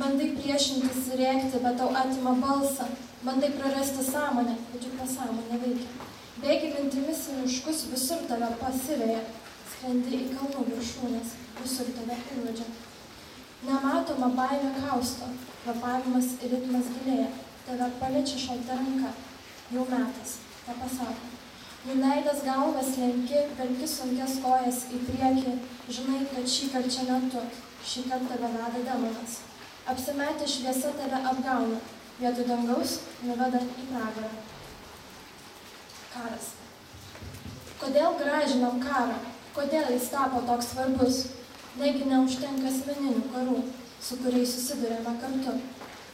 Bandai priešintis ir rėkti, bet tau atima balsą. Bandai prarasti sąmonę, bet juk pasąmonė veikia. Bėgi mintimis į miškus, visur tave pasiveja. Skrendi į kalnų viršūnės, visur tave įnudžia. Nematoma baimė kausto, kvapavimas ir ritmas gilėja. Tave paliečia šalta ranka. Jau metas, ką pasako. Nuleidęs galvas lenki, velki sunkės kojas į priekį, žinai, kad šį kartą čia ne tu, šį kartą tave veda demonas. Apsimetę šviesa tave apgauna, vietoj dangaus nuveda į pragarą. Karas. Kodėl gražinam karą? Kodėl jis tapo toks svarbus? Negi neužtenka asmeninių karų, su kuriais susidurėme kartu.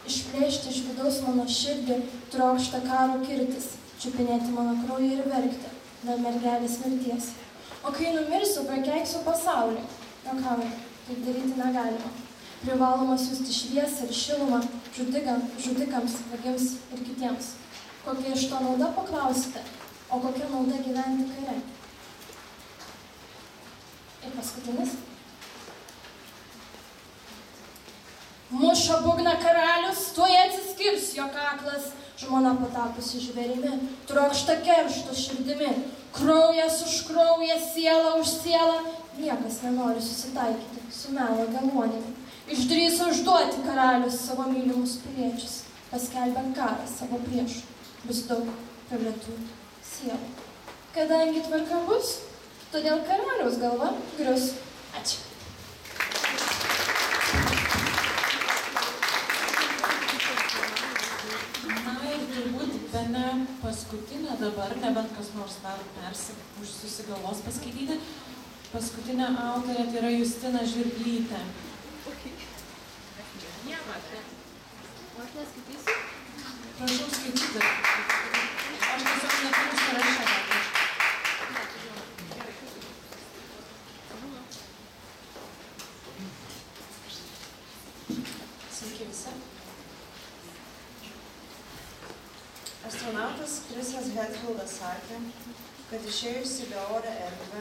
Išplėšti iš vidaus mano širdį trokšta karo kirtis, čiupinėti mano kraują ir verkti, dėl mergelės mirties. O kai numirsiu, prakeiksiu pasaulį. Jokauju, taip daryti negalima. Privaloma siūsti šviesą ir šilumą žudikam, žudikams, vagims ir kitiems. Kokia iš to nauda paklausite, o kokia nauda gyventi kare. Ir paskutinis. Muša būgna karalius, tuoj atsiskirs jo kaklas, žmona patapusi žvėrimi, trokšta keršto širdimi, kraujas už kraują, siela už sielą, niekas nenori susitaikyti su melo galonimi. Išdrįso užduoti karalius savo mylimus piliečius, paskelbė karą savo priešų, bus daug praletų sielų. Kadangi tvarka bus, todėl karaliaus galva grius. Ačiū. Paskutinė dabar, nebent kas nors dar persi, už susigalvos paskaityti, paskutinė autorė tai yra Justina Žvirblytė. Prašau skaityti. Aš tiesiog neturiu sąrašę. Sveiki visi. Astronautas Krisas Hetfieldas sakė, kad išėjus į beorę erdvę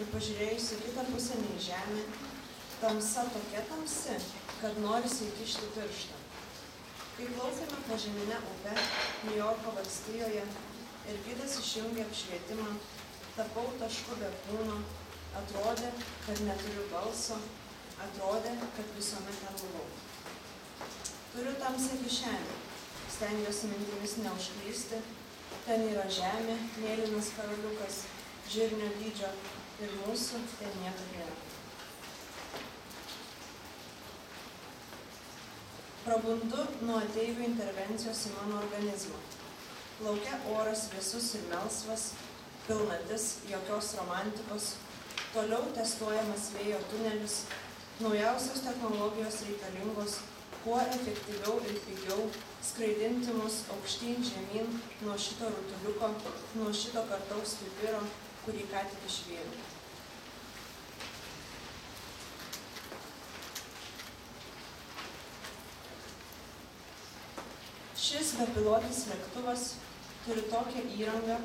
ir pažiūrėjus į kitą pusę nei Žemė, tamsa tokia tamsi, kad norisi įkišti pirštą. Kai plaukėme požeminę upę New Yorko valstijoje ir gidas išjungė apšvietimą, tapau tašku be kūno, atrodė, kad neturiu balso, atrodė, kad visuomet ten buvau. Turiu tamsią kišenę, stengiuosi mintimis neužklysti, ten yra žemė, mėlynas karaliukas, žirnio dydžio ir mūsų ten nieko nėra. Prabundu nuo ateivių intervencijos į mano organizmą. Laukia oras viesus ir melsvas, pilnatis, jokios romantikos, toliau testuojamas vėjo tunelis, naujausios technologijos reikalingos, kuo efektyviau ir pigiau skraidinti mus aukštyn žemyn nuo šito rutuliuko, nuo šito kartaus pipiro, kurį ką tik išvėjau. Šis bepilotis lėktuvas turi tokią įrangą,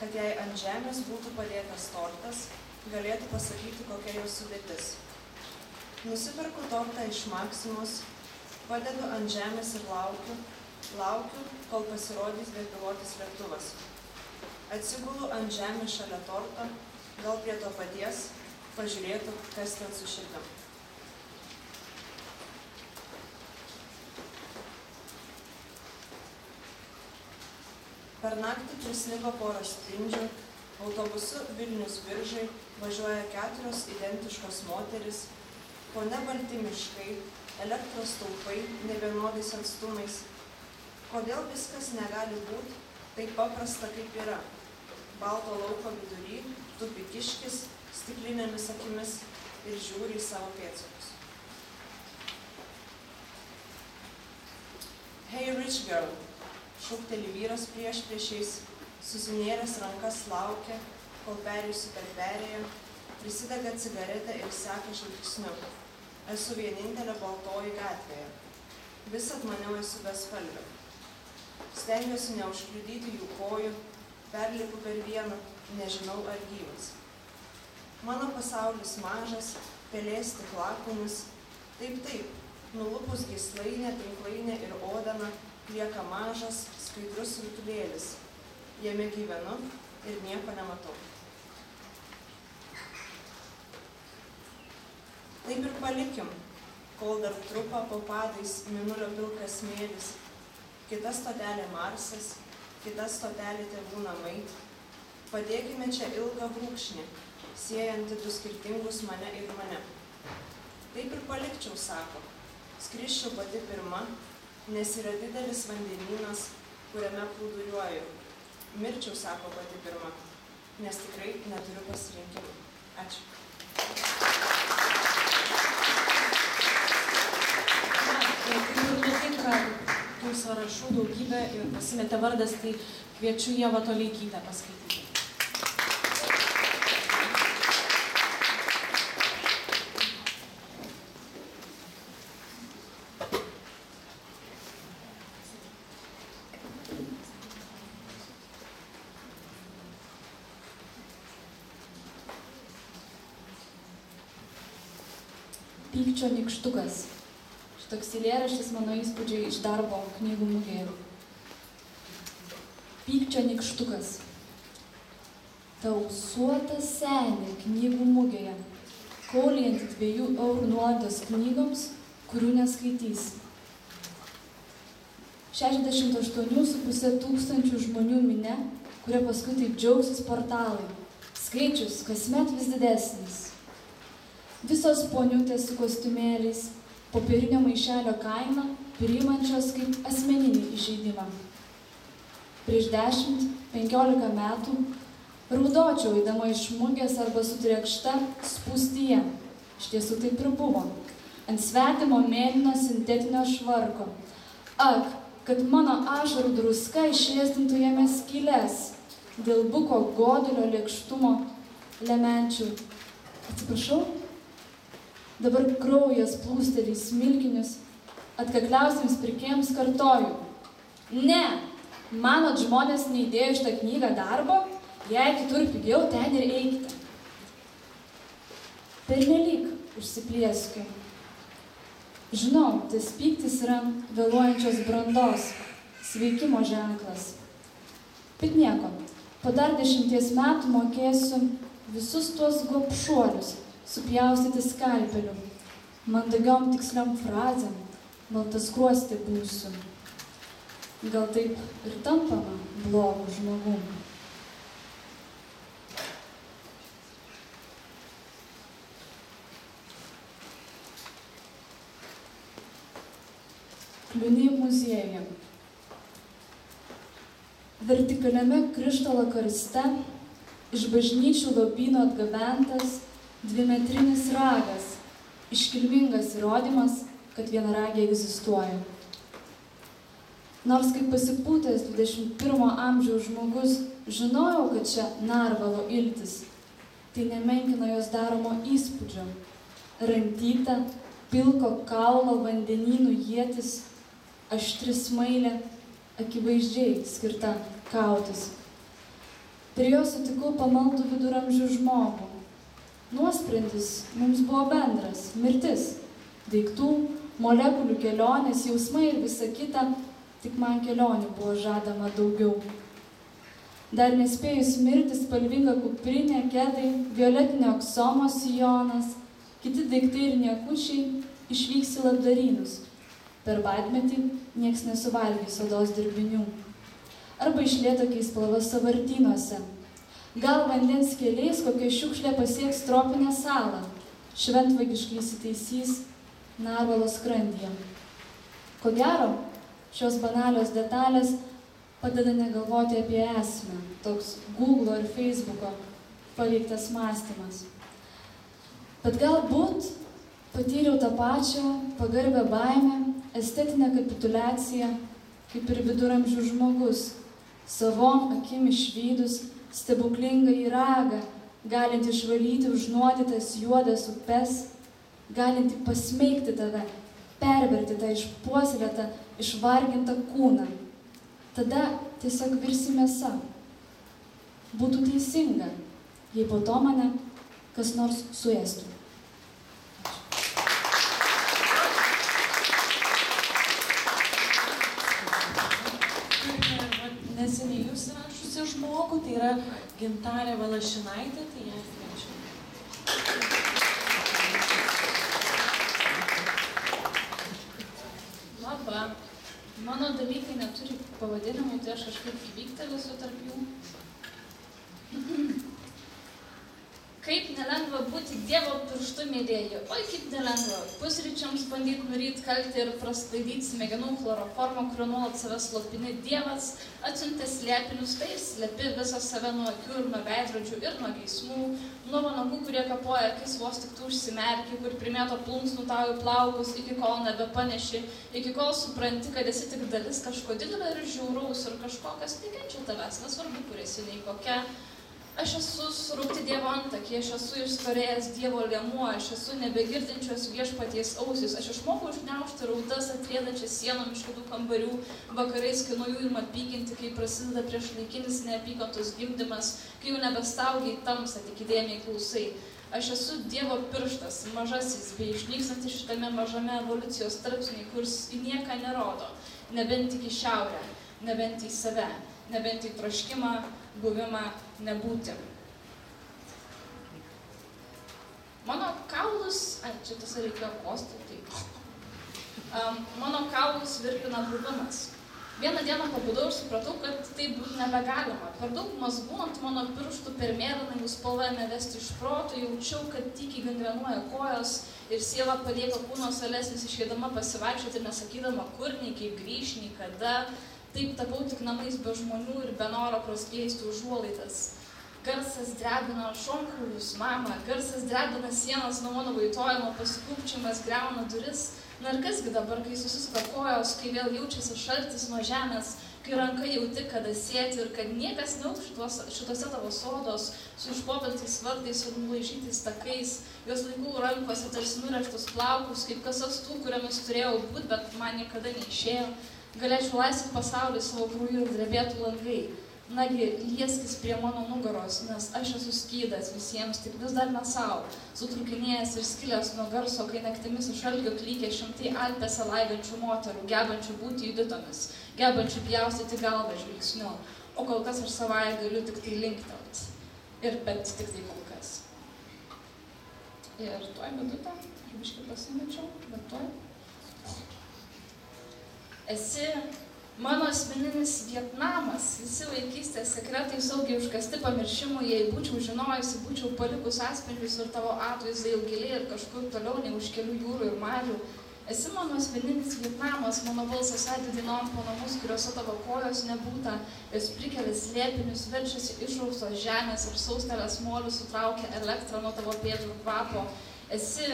kad jei ant žemės būtų padėtas tortas, galėtų pasakyti, kokia jo sudėtis. Nusiperku tortą iš Maksimos, padedu ant žemės ir laukiu, laukiu, kol pasirodys bepilotis lėktuvas. Atsigulu ant žemės šalia torto, gal prie to paties, pažiūrėtų, kas ten su širdim. Per naktį prisnigo pora sprindžių, autobusu Vilnius biržai važiuoja keturios identiškos moteris, pone balti miškai, elektros stulpai nevienodais atstumais. Kodėl viskas negali būti taip paprasta, kaip yra? Balto lauko vidury tupi kiškis stiklinėmis akimis ir žiūri į savo pėdsakus. Hey rich girl, šūkteli vyras prieš priešiais, susinėręs rankas laukia, kol perėjusi per perėją, prisidega cigaretę ir seka žvilgsniu. Esu vienintelė baltoji gatvėje. Visat maniau esu bespalvė. Stengiuosi neužkliudyti jų kojų, perlipu per vieną, nežinau ar gyvas. Mano pasaulis mažas, pelės tik lakomis, taip taip, nulupus gislainę, tinklainę ir odeną, lieka mažas, skaidrus rutulėlis. Jame gyvenu ir nieko nematau. Taip ir palikim, kol dar trupa po padais minulio pilkas smėlis, kita stotelė Marsas, kita stotelė tėvų namai. Padėkime čia ilgą brūkšnį, siejantį du skirtingus mane ir mane. Taip ir palikčiau, sako, skriščiau pati pirma, nes yra didelis vandenynas, kuriame plūduriuoju. Mirčiau, sako pati pirma, nes tikrai neturiu pasirinkimų. Ačiū. Kaip nutinka tų sąrašų daugybė ir pasimetė vardas, tai kviečiu Ievą Toleikytę paskaityti. Pykčio nikštukas. Šitoks eilėraštis mano įspūdžiai iš darbo knygų mugėje. Pykčio nikštukas. Tausuota senė knygų mugėje, kaulijanti dviejų eurų nuolaidos knygoms, kurių neskaitys. 68,5 tūkstančių žmonių minė, kurie paskui taip džiaugsis portalai. Skaičius kasmet vis didesnis. Visos poniutės su kostiumėliais, popierinio maišelio kaina, priimančios kaip asmeninį įžeidimą. Prieš 10-15 metų raudočiau įdama iš mugės arba sutriekšta spūstyje. Iš tiesų taip ir buvo. Ant svetimo mėlyno sintetinio švarko. Ak, kad mano ašarų druska išėstintų jame skylės dėl buko godulio lėkštumo lemenčių. Atsiprašau, dabar kraujas plūsteli į smilkinius, atkakliausiams pirkėjams kartoju. Ne, manot žmonės neįdėjo šitą knygą darbo, jei kitur pigiau, ten ir eikite. Pernelyg užsiplieskiu. Žinau, tas pyktis yra vėluojančios brandos, sveikimo ženklas. Bet nieko, po dar dešimties metų mokėsiu visus tuos gopšuolius supjaustyti skalpeliu, mandagiom tiksliom frazėm, baltas kruostė būsiu. Gal taip ir tampama blogų žmogumi. Kliūny muziejuje. Vertikaliame krištolo karste iš bažnyčių lobino atgabentas dvimetrinis ragas, iškilmingas įrodymas, kad vienaragiai egzistuoja. Nors kaip pasipūtęs 21 amžiaus žmogus žinojau, kad čia narvalo iltis, tai nemenkino jos daromo įspūdžio. Rantyta, pilko kaulo vandenynų jėtis, aštri smailė, akivaizdžiai skirta kautis. Prie jo sutikau pamaldų viduramžių žmogų. Nuosprendis mums buvo bendras - mirtis. Daiktų, molekulių kelionės, jausmai ir visa kita, tik man kelionių buvo žadama daugiau. Dar nespėjus mirti spalvinga kuprinė, kedai, violetinio aksomo sijonas, kiti daiktai ir niekučiai išvyks į labdarynus. Per badmetį nieks nesuvalgys odos dirbinių. Arba išlėtokiais spalvas savartynuose. Gal vandens keliais kokia šiukšlė pasieks tropinę salą. Šventvagiškai įsitaisys narvalo skrandyje. Ko gero, šios banalios detalės padeda negalvoti apie esmę. Toks Google ir Facebooko paveiktas mąstymas. Bet galbūt patyriau tą pačią pagarbę baimę, estetinę kapitulaciją, kaip ir viduramžių žmogus, savom akim išvydus stebuklingą įragą, galinti išvalyti užnuodytas juodas upes, galinti pasmeigti tave, perverti tą išpuoselėtą, išvargintą kūną. Tada tiesiog virsi mėsa. būtų teisinga, jei po to mane kas nors suėstų. Turime vat neseniai jūs rašusi žmogų, tai yra Gintarė Valašinaitė, tai ją kviečiu. Laba. Mano dalykai neturi pavadinimų, tai aš kažkaip vyktelėsiu tarp jų. Kaip nelengva būti Mėlėjų. Oi, kaip nelengva. Pusryčiams bandyti nuryti kaltę ir prasklaidyti smegenų chloroformą, kuriuo nuolat save slopini. Dievas atsiuntė slėpinius, tai slepi visą save nuo akių ir nuo veidrodžių ir nuo geismų, nuo vanagų, kurie kapoja akis vos tik tu užsimerki, kur primėto plunksnų tau į plaukus, iki kol nebepaneši, iki kol supranti, kad esi tik dalis kažko didelio ir žiauraus ir kažko, kas nekenčia tavęs, nesvarbu, kur esi nei kokia. Aš esu surūkti Dievo antakį, aš esu išstorėjęs Dievo lėmuo, aš esu nebegirdinčios viešpaties ausis, aš išmokau užgneušti raudas atrėdančias sienom iš kitų kambarių, vakarais, kai nuo jų ima pykinti, kai prasideda prieš laikinis neapykantos gimdymas, kai jau nebestaugiai tamsa, tik įdėmiai klausai. Aš esu Dievo pirštas, mažasis, bei išnykstantis šitame mažame evoliucijos tarpsniai, kuris į nieką nerodo, nebent tik į šiaurę, nebent į save, nebent į troškimą, buvimą, nebūti. Mano kaulus, ai, čia tas reikėjo kosti, tai. Um, mano kaulus virpina buvimas. Vieną dieną pabudau ir supratau, kad tai būtų nebegalima. Per daug mazgų ant mano pirštų per mėlyną jų spalvą nevesti iš proto, jaučiau, kad tykiai gangrenuoja kojos ir siela palieka kūno salesnis išėdama pasivaikščioti ir nesakydama kur, nei kaip grįž, nei kada. Taip tapau tik namais be žmonių ir be noro praskleisti užuolaidas. Garsas drebina šonkaulius, mama, garsas drebina sienas nuo mano vaitojimo, pasikūpčiamas greuna duris. Na ir kasgi dabar, kai susisuka kojos, kai vėl jaučiasi šaltis nuo žemės, kai ranka jauti, kada sėti ir kad niekas neauks šitose tavo sodos su išpopintais vartais ir nulaižytais takais, jos laikau rankose tarsi nureštus plaukus, kaip kasas tų, kuriamis turėjau būti, bet man niekada neišėjo. Galėčiau laisvyti pasaulį savo krūjų ir drebėtų langai. Nagi, lieskis prie mano nugaros, nes aš esu skydas visiems, tik vis dar ne savo, sutrukinėjęs ir skilęs nuo garso, kai naktimis iš algio klykė šimtai alpėse laigančių moterų, gebančių būti juditomis, gebančių pjaustyti galvą žvilgsniu, o kol kas aš savai galiu tik tai linktelt. Ir bet tik tai kol kas. Ir tuoj minutę, aš biškai pasimečiau, bet tuoj. Esi mano asmeninis Vietnamas, visi vaikystės sekretai saugiai užkasti pamiršimų, jei būčiau žinojusi, būčiau palikus atspindžius ir tavo atvaizdai jau giliai ir kažkur toliau, ne už kelių jūrų ir marių. Esi mano asmeninis Vietnamas, mano balsas atidainom po namus, kuriuose tavo kojos nebūta, jos prikelia slėpinius, verčiasi išraustos žemės ir saustelės molius sutraukia elektrą nuo tavo pėdų kvapo. Esi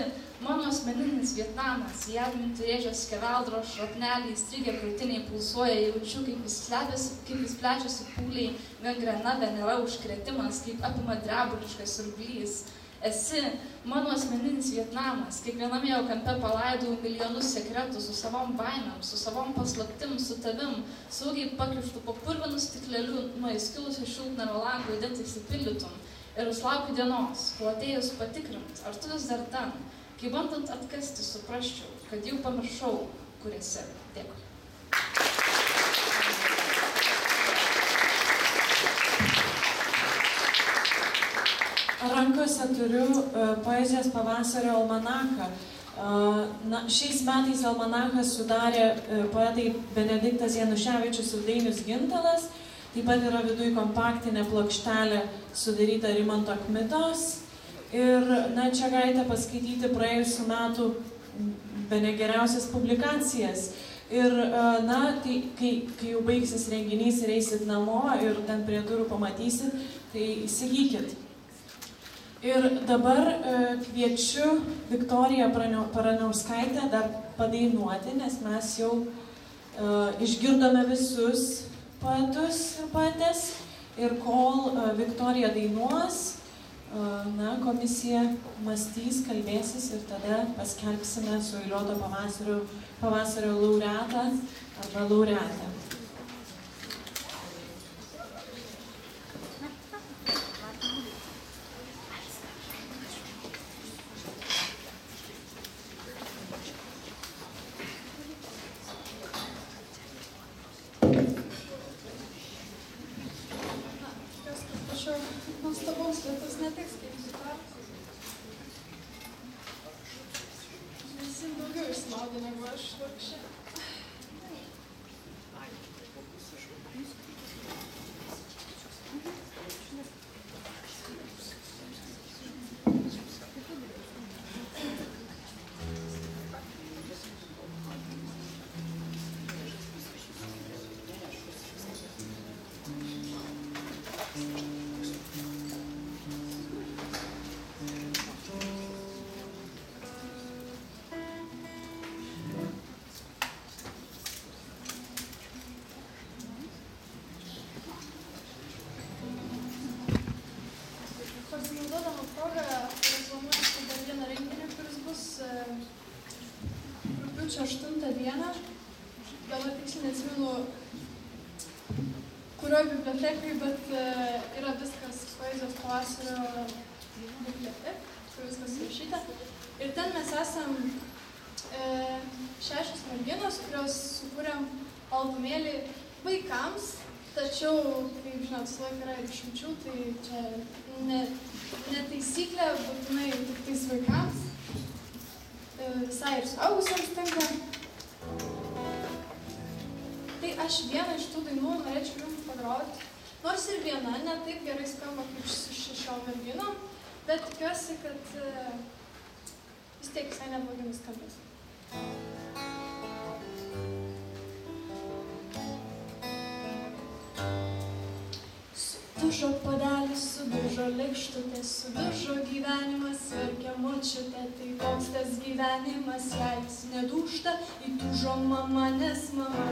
mano asmeninis Vietnamas, į atmintį rėžia skeveldro, šrapneliai, strigė krūtiniai pulsuoja, jaučiu, kaip jis, slepiasi, kaip jis plečiasi pūliai, gangrena venera užkretimas, kaip apima drebuliškas siurblys. Esi mano asmeninis Vietnamas, kiekviename jo kampe palaidau milijonus sekretų su savom baimėm, su savom paslaptim, su tavim, saugiai pakištų po purvinų stikleliu nuo įskilusio šiltnamio lango, idant įsipildytum. Ir vis laukiu dienos, kol atėjus patikrint, ar tu vis dar ten, kai bandant atkasti suprasčiau, kad jau pamiršau, kur esi. Dėkui. Rankose turiu uh, poezijos pavasario almanachą. Uh, na, šiais metais almanachą sudarė uh, poetai Benediktas Januševičius ir Dainius Gintalas. Taip pat yra viduje kompaktinė plokštelė sudaryta Rimanto Kmitos. Ir na, čia galite paskaityti praėjusiu metu bene geriausias publikacijas. Ir, na, tai kai, kai jau baigsis renginys ir eisit namo ir ten prie durų pamatysit, tai įsigykit. Ir dabar e, kviečiu Viktoriją Paraniauskaitę dar padainuoti, nes mes jau e, išgirdome visus poetus ir poetės. Ir kol e, Viktorija dainuos, e, na, komisija mąstys, kalbėsis ir tada paskelbsime su Iliuoto pavasario, pavasario laureatą arba laureatę. Можна познати. Ir ten mes esam e, šešios merginos, kurios sukūrėm albumėlį vaikams, tačiau, kaip žinot, visą laiką yra išimčių, tai čia ne, ne taisyklė, būtinai tik tais vaikams. E, visai ir suaugusiems tinka. Tai aš vieną iš tų dainų norėčiau jums pagroti. Nors ir viena ne taip gerai skamba kaip su šešiom merginom, bet tikiuosi, kad e, vis tiek visai neblogai nuskambės. Sudužo padelis, sudužo lėkštutė, sudužo gyvenimas, verkia močiutė, tai koks tas gyvenimas, jei jis nedūšta, įtūžo mama, nes mama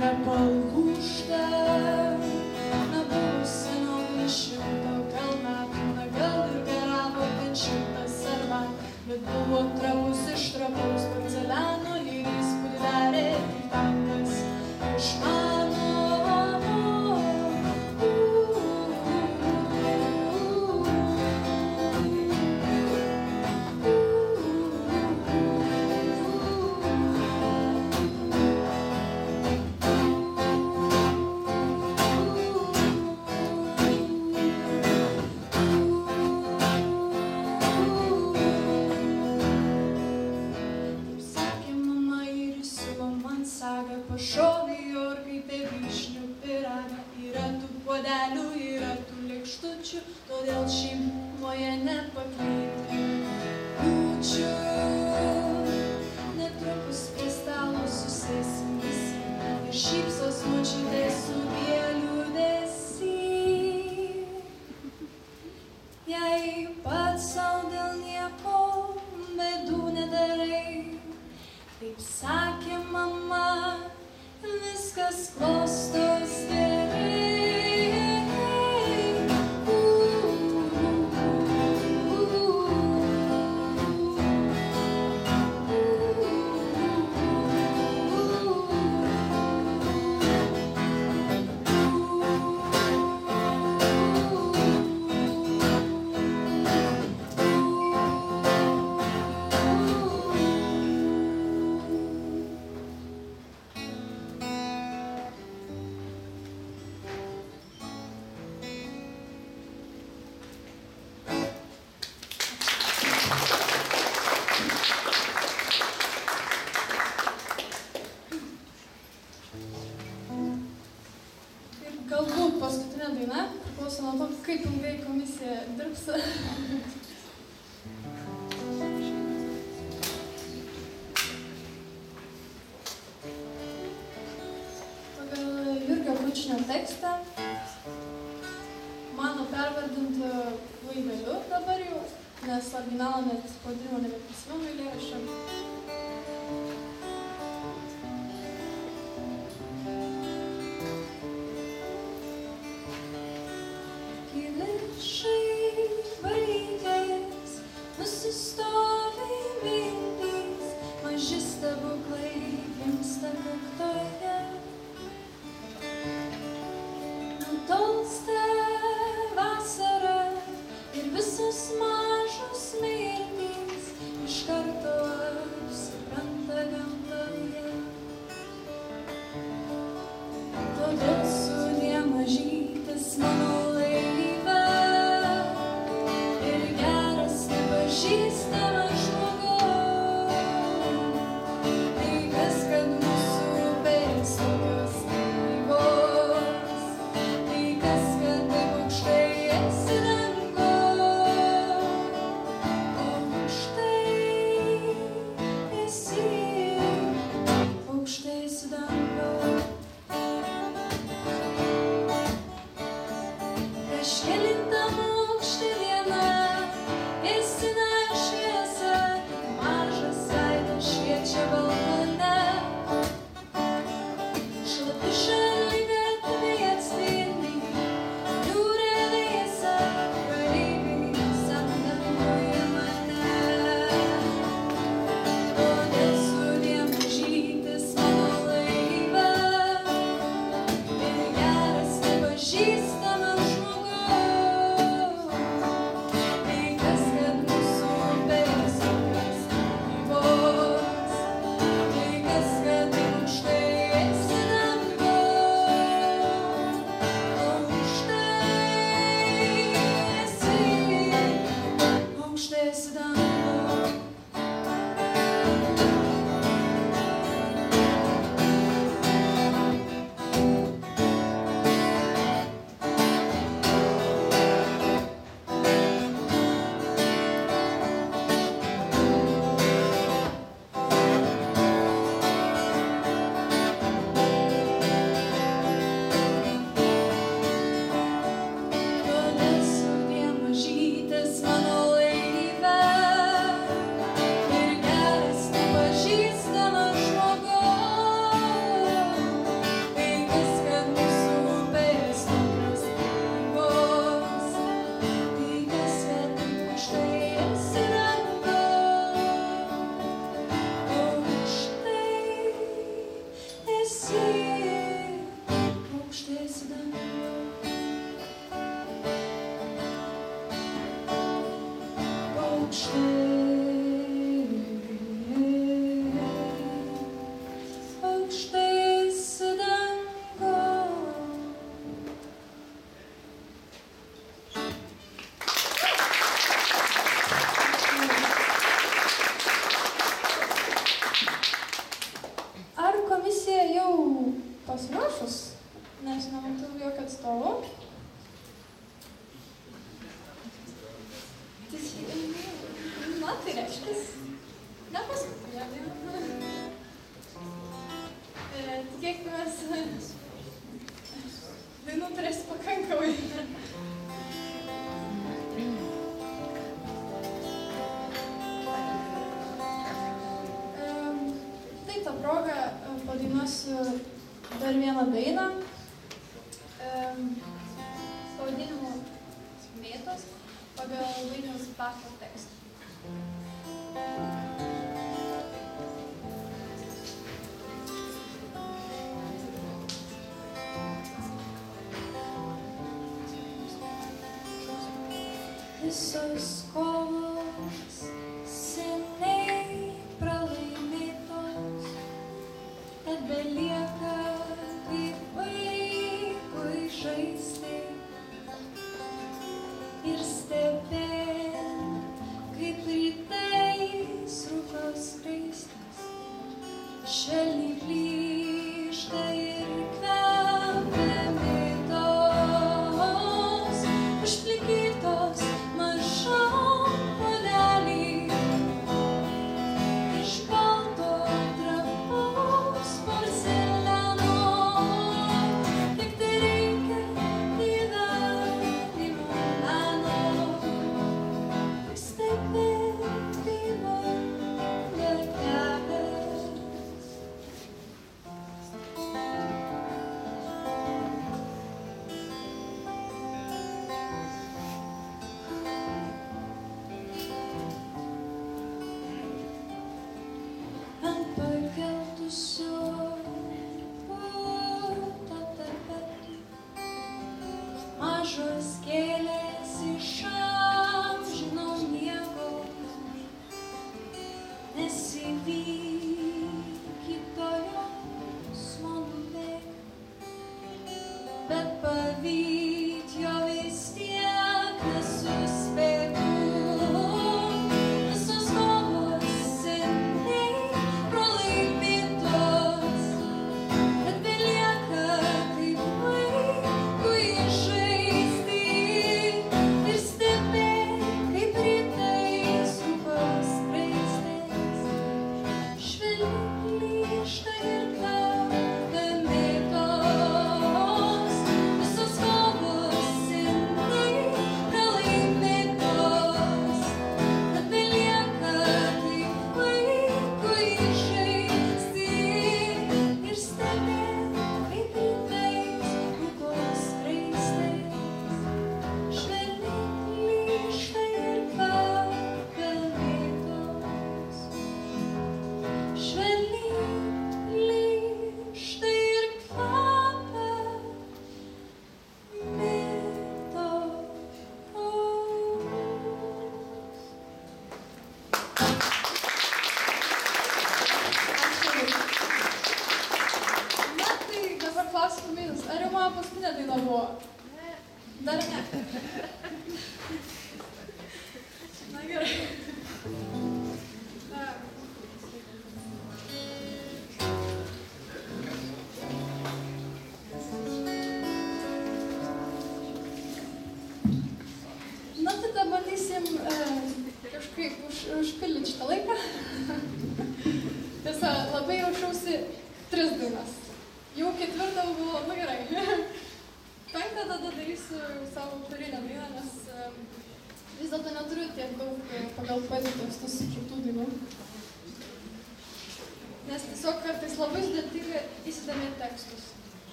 nepalūšta. Na buvo senoji šimto gal metų, na gal ir garavo ten šimtas arba, bet buvo trapus iš trapaus porceliano ir įspūdį darė tik tam, kas išmano. Sakė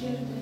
Yes.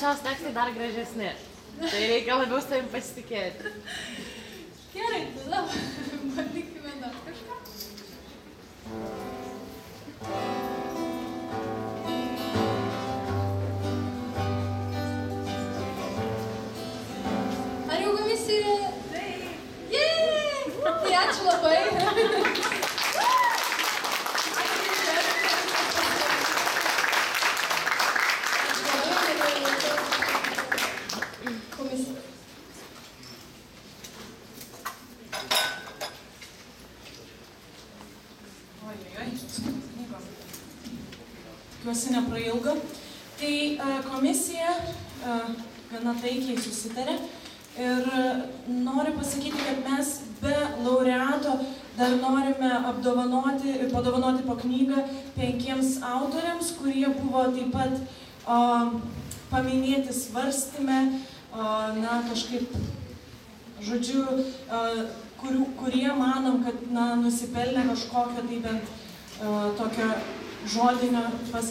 pačios tekstai dar gražesni. Tai reikia labiau savim pasitikėti.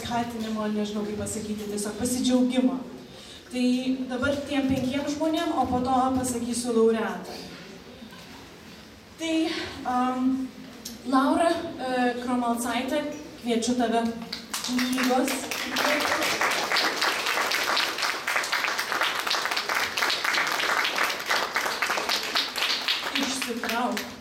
kaltinimo, nežinau kaip pasakyti, tiesiog pasidžiaugimo. Tai dabar tiem penkiem žmonėm, o po to pasakysiu laureatą. Tai um, Laura uh, Kromalcaitė, kviečiu tave knygos. Išsitrauk.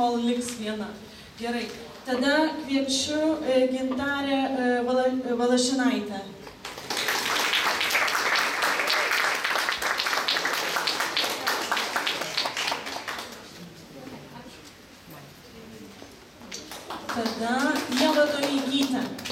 kol liks viena. Gerai. Tada kviečiu e, gintarę e, Vala, Valašinaitę. Tada Ieva Dolygytė.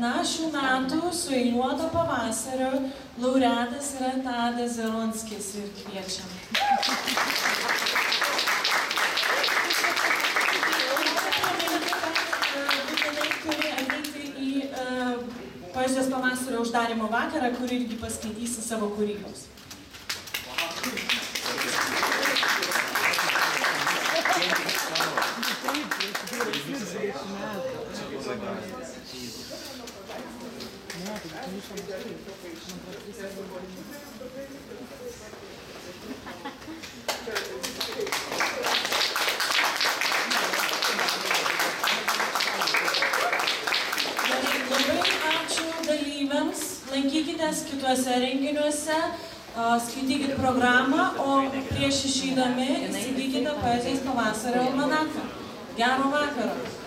Na, šių metų su eiliuoto pavasario laureatas yra Tadas Zeronskis ir kviečiam. A, poezijos pavasario uždarimo vakarą, kur irgi paskaitysi savo kūrybos. Labai ačiū dalyviams. Lankykitės kituose renginiuose, skaitykit programą, o prieš išeidami įsigykite poezijos pavasario almanachą. Gero vakaro.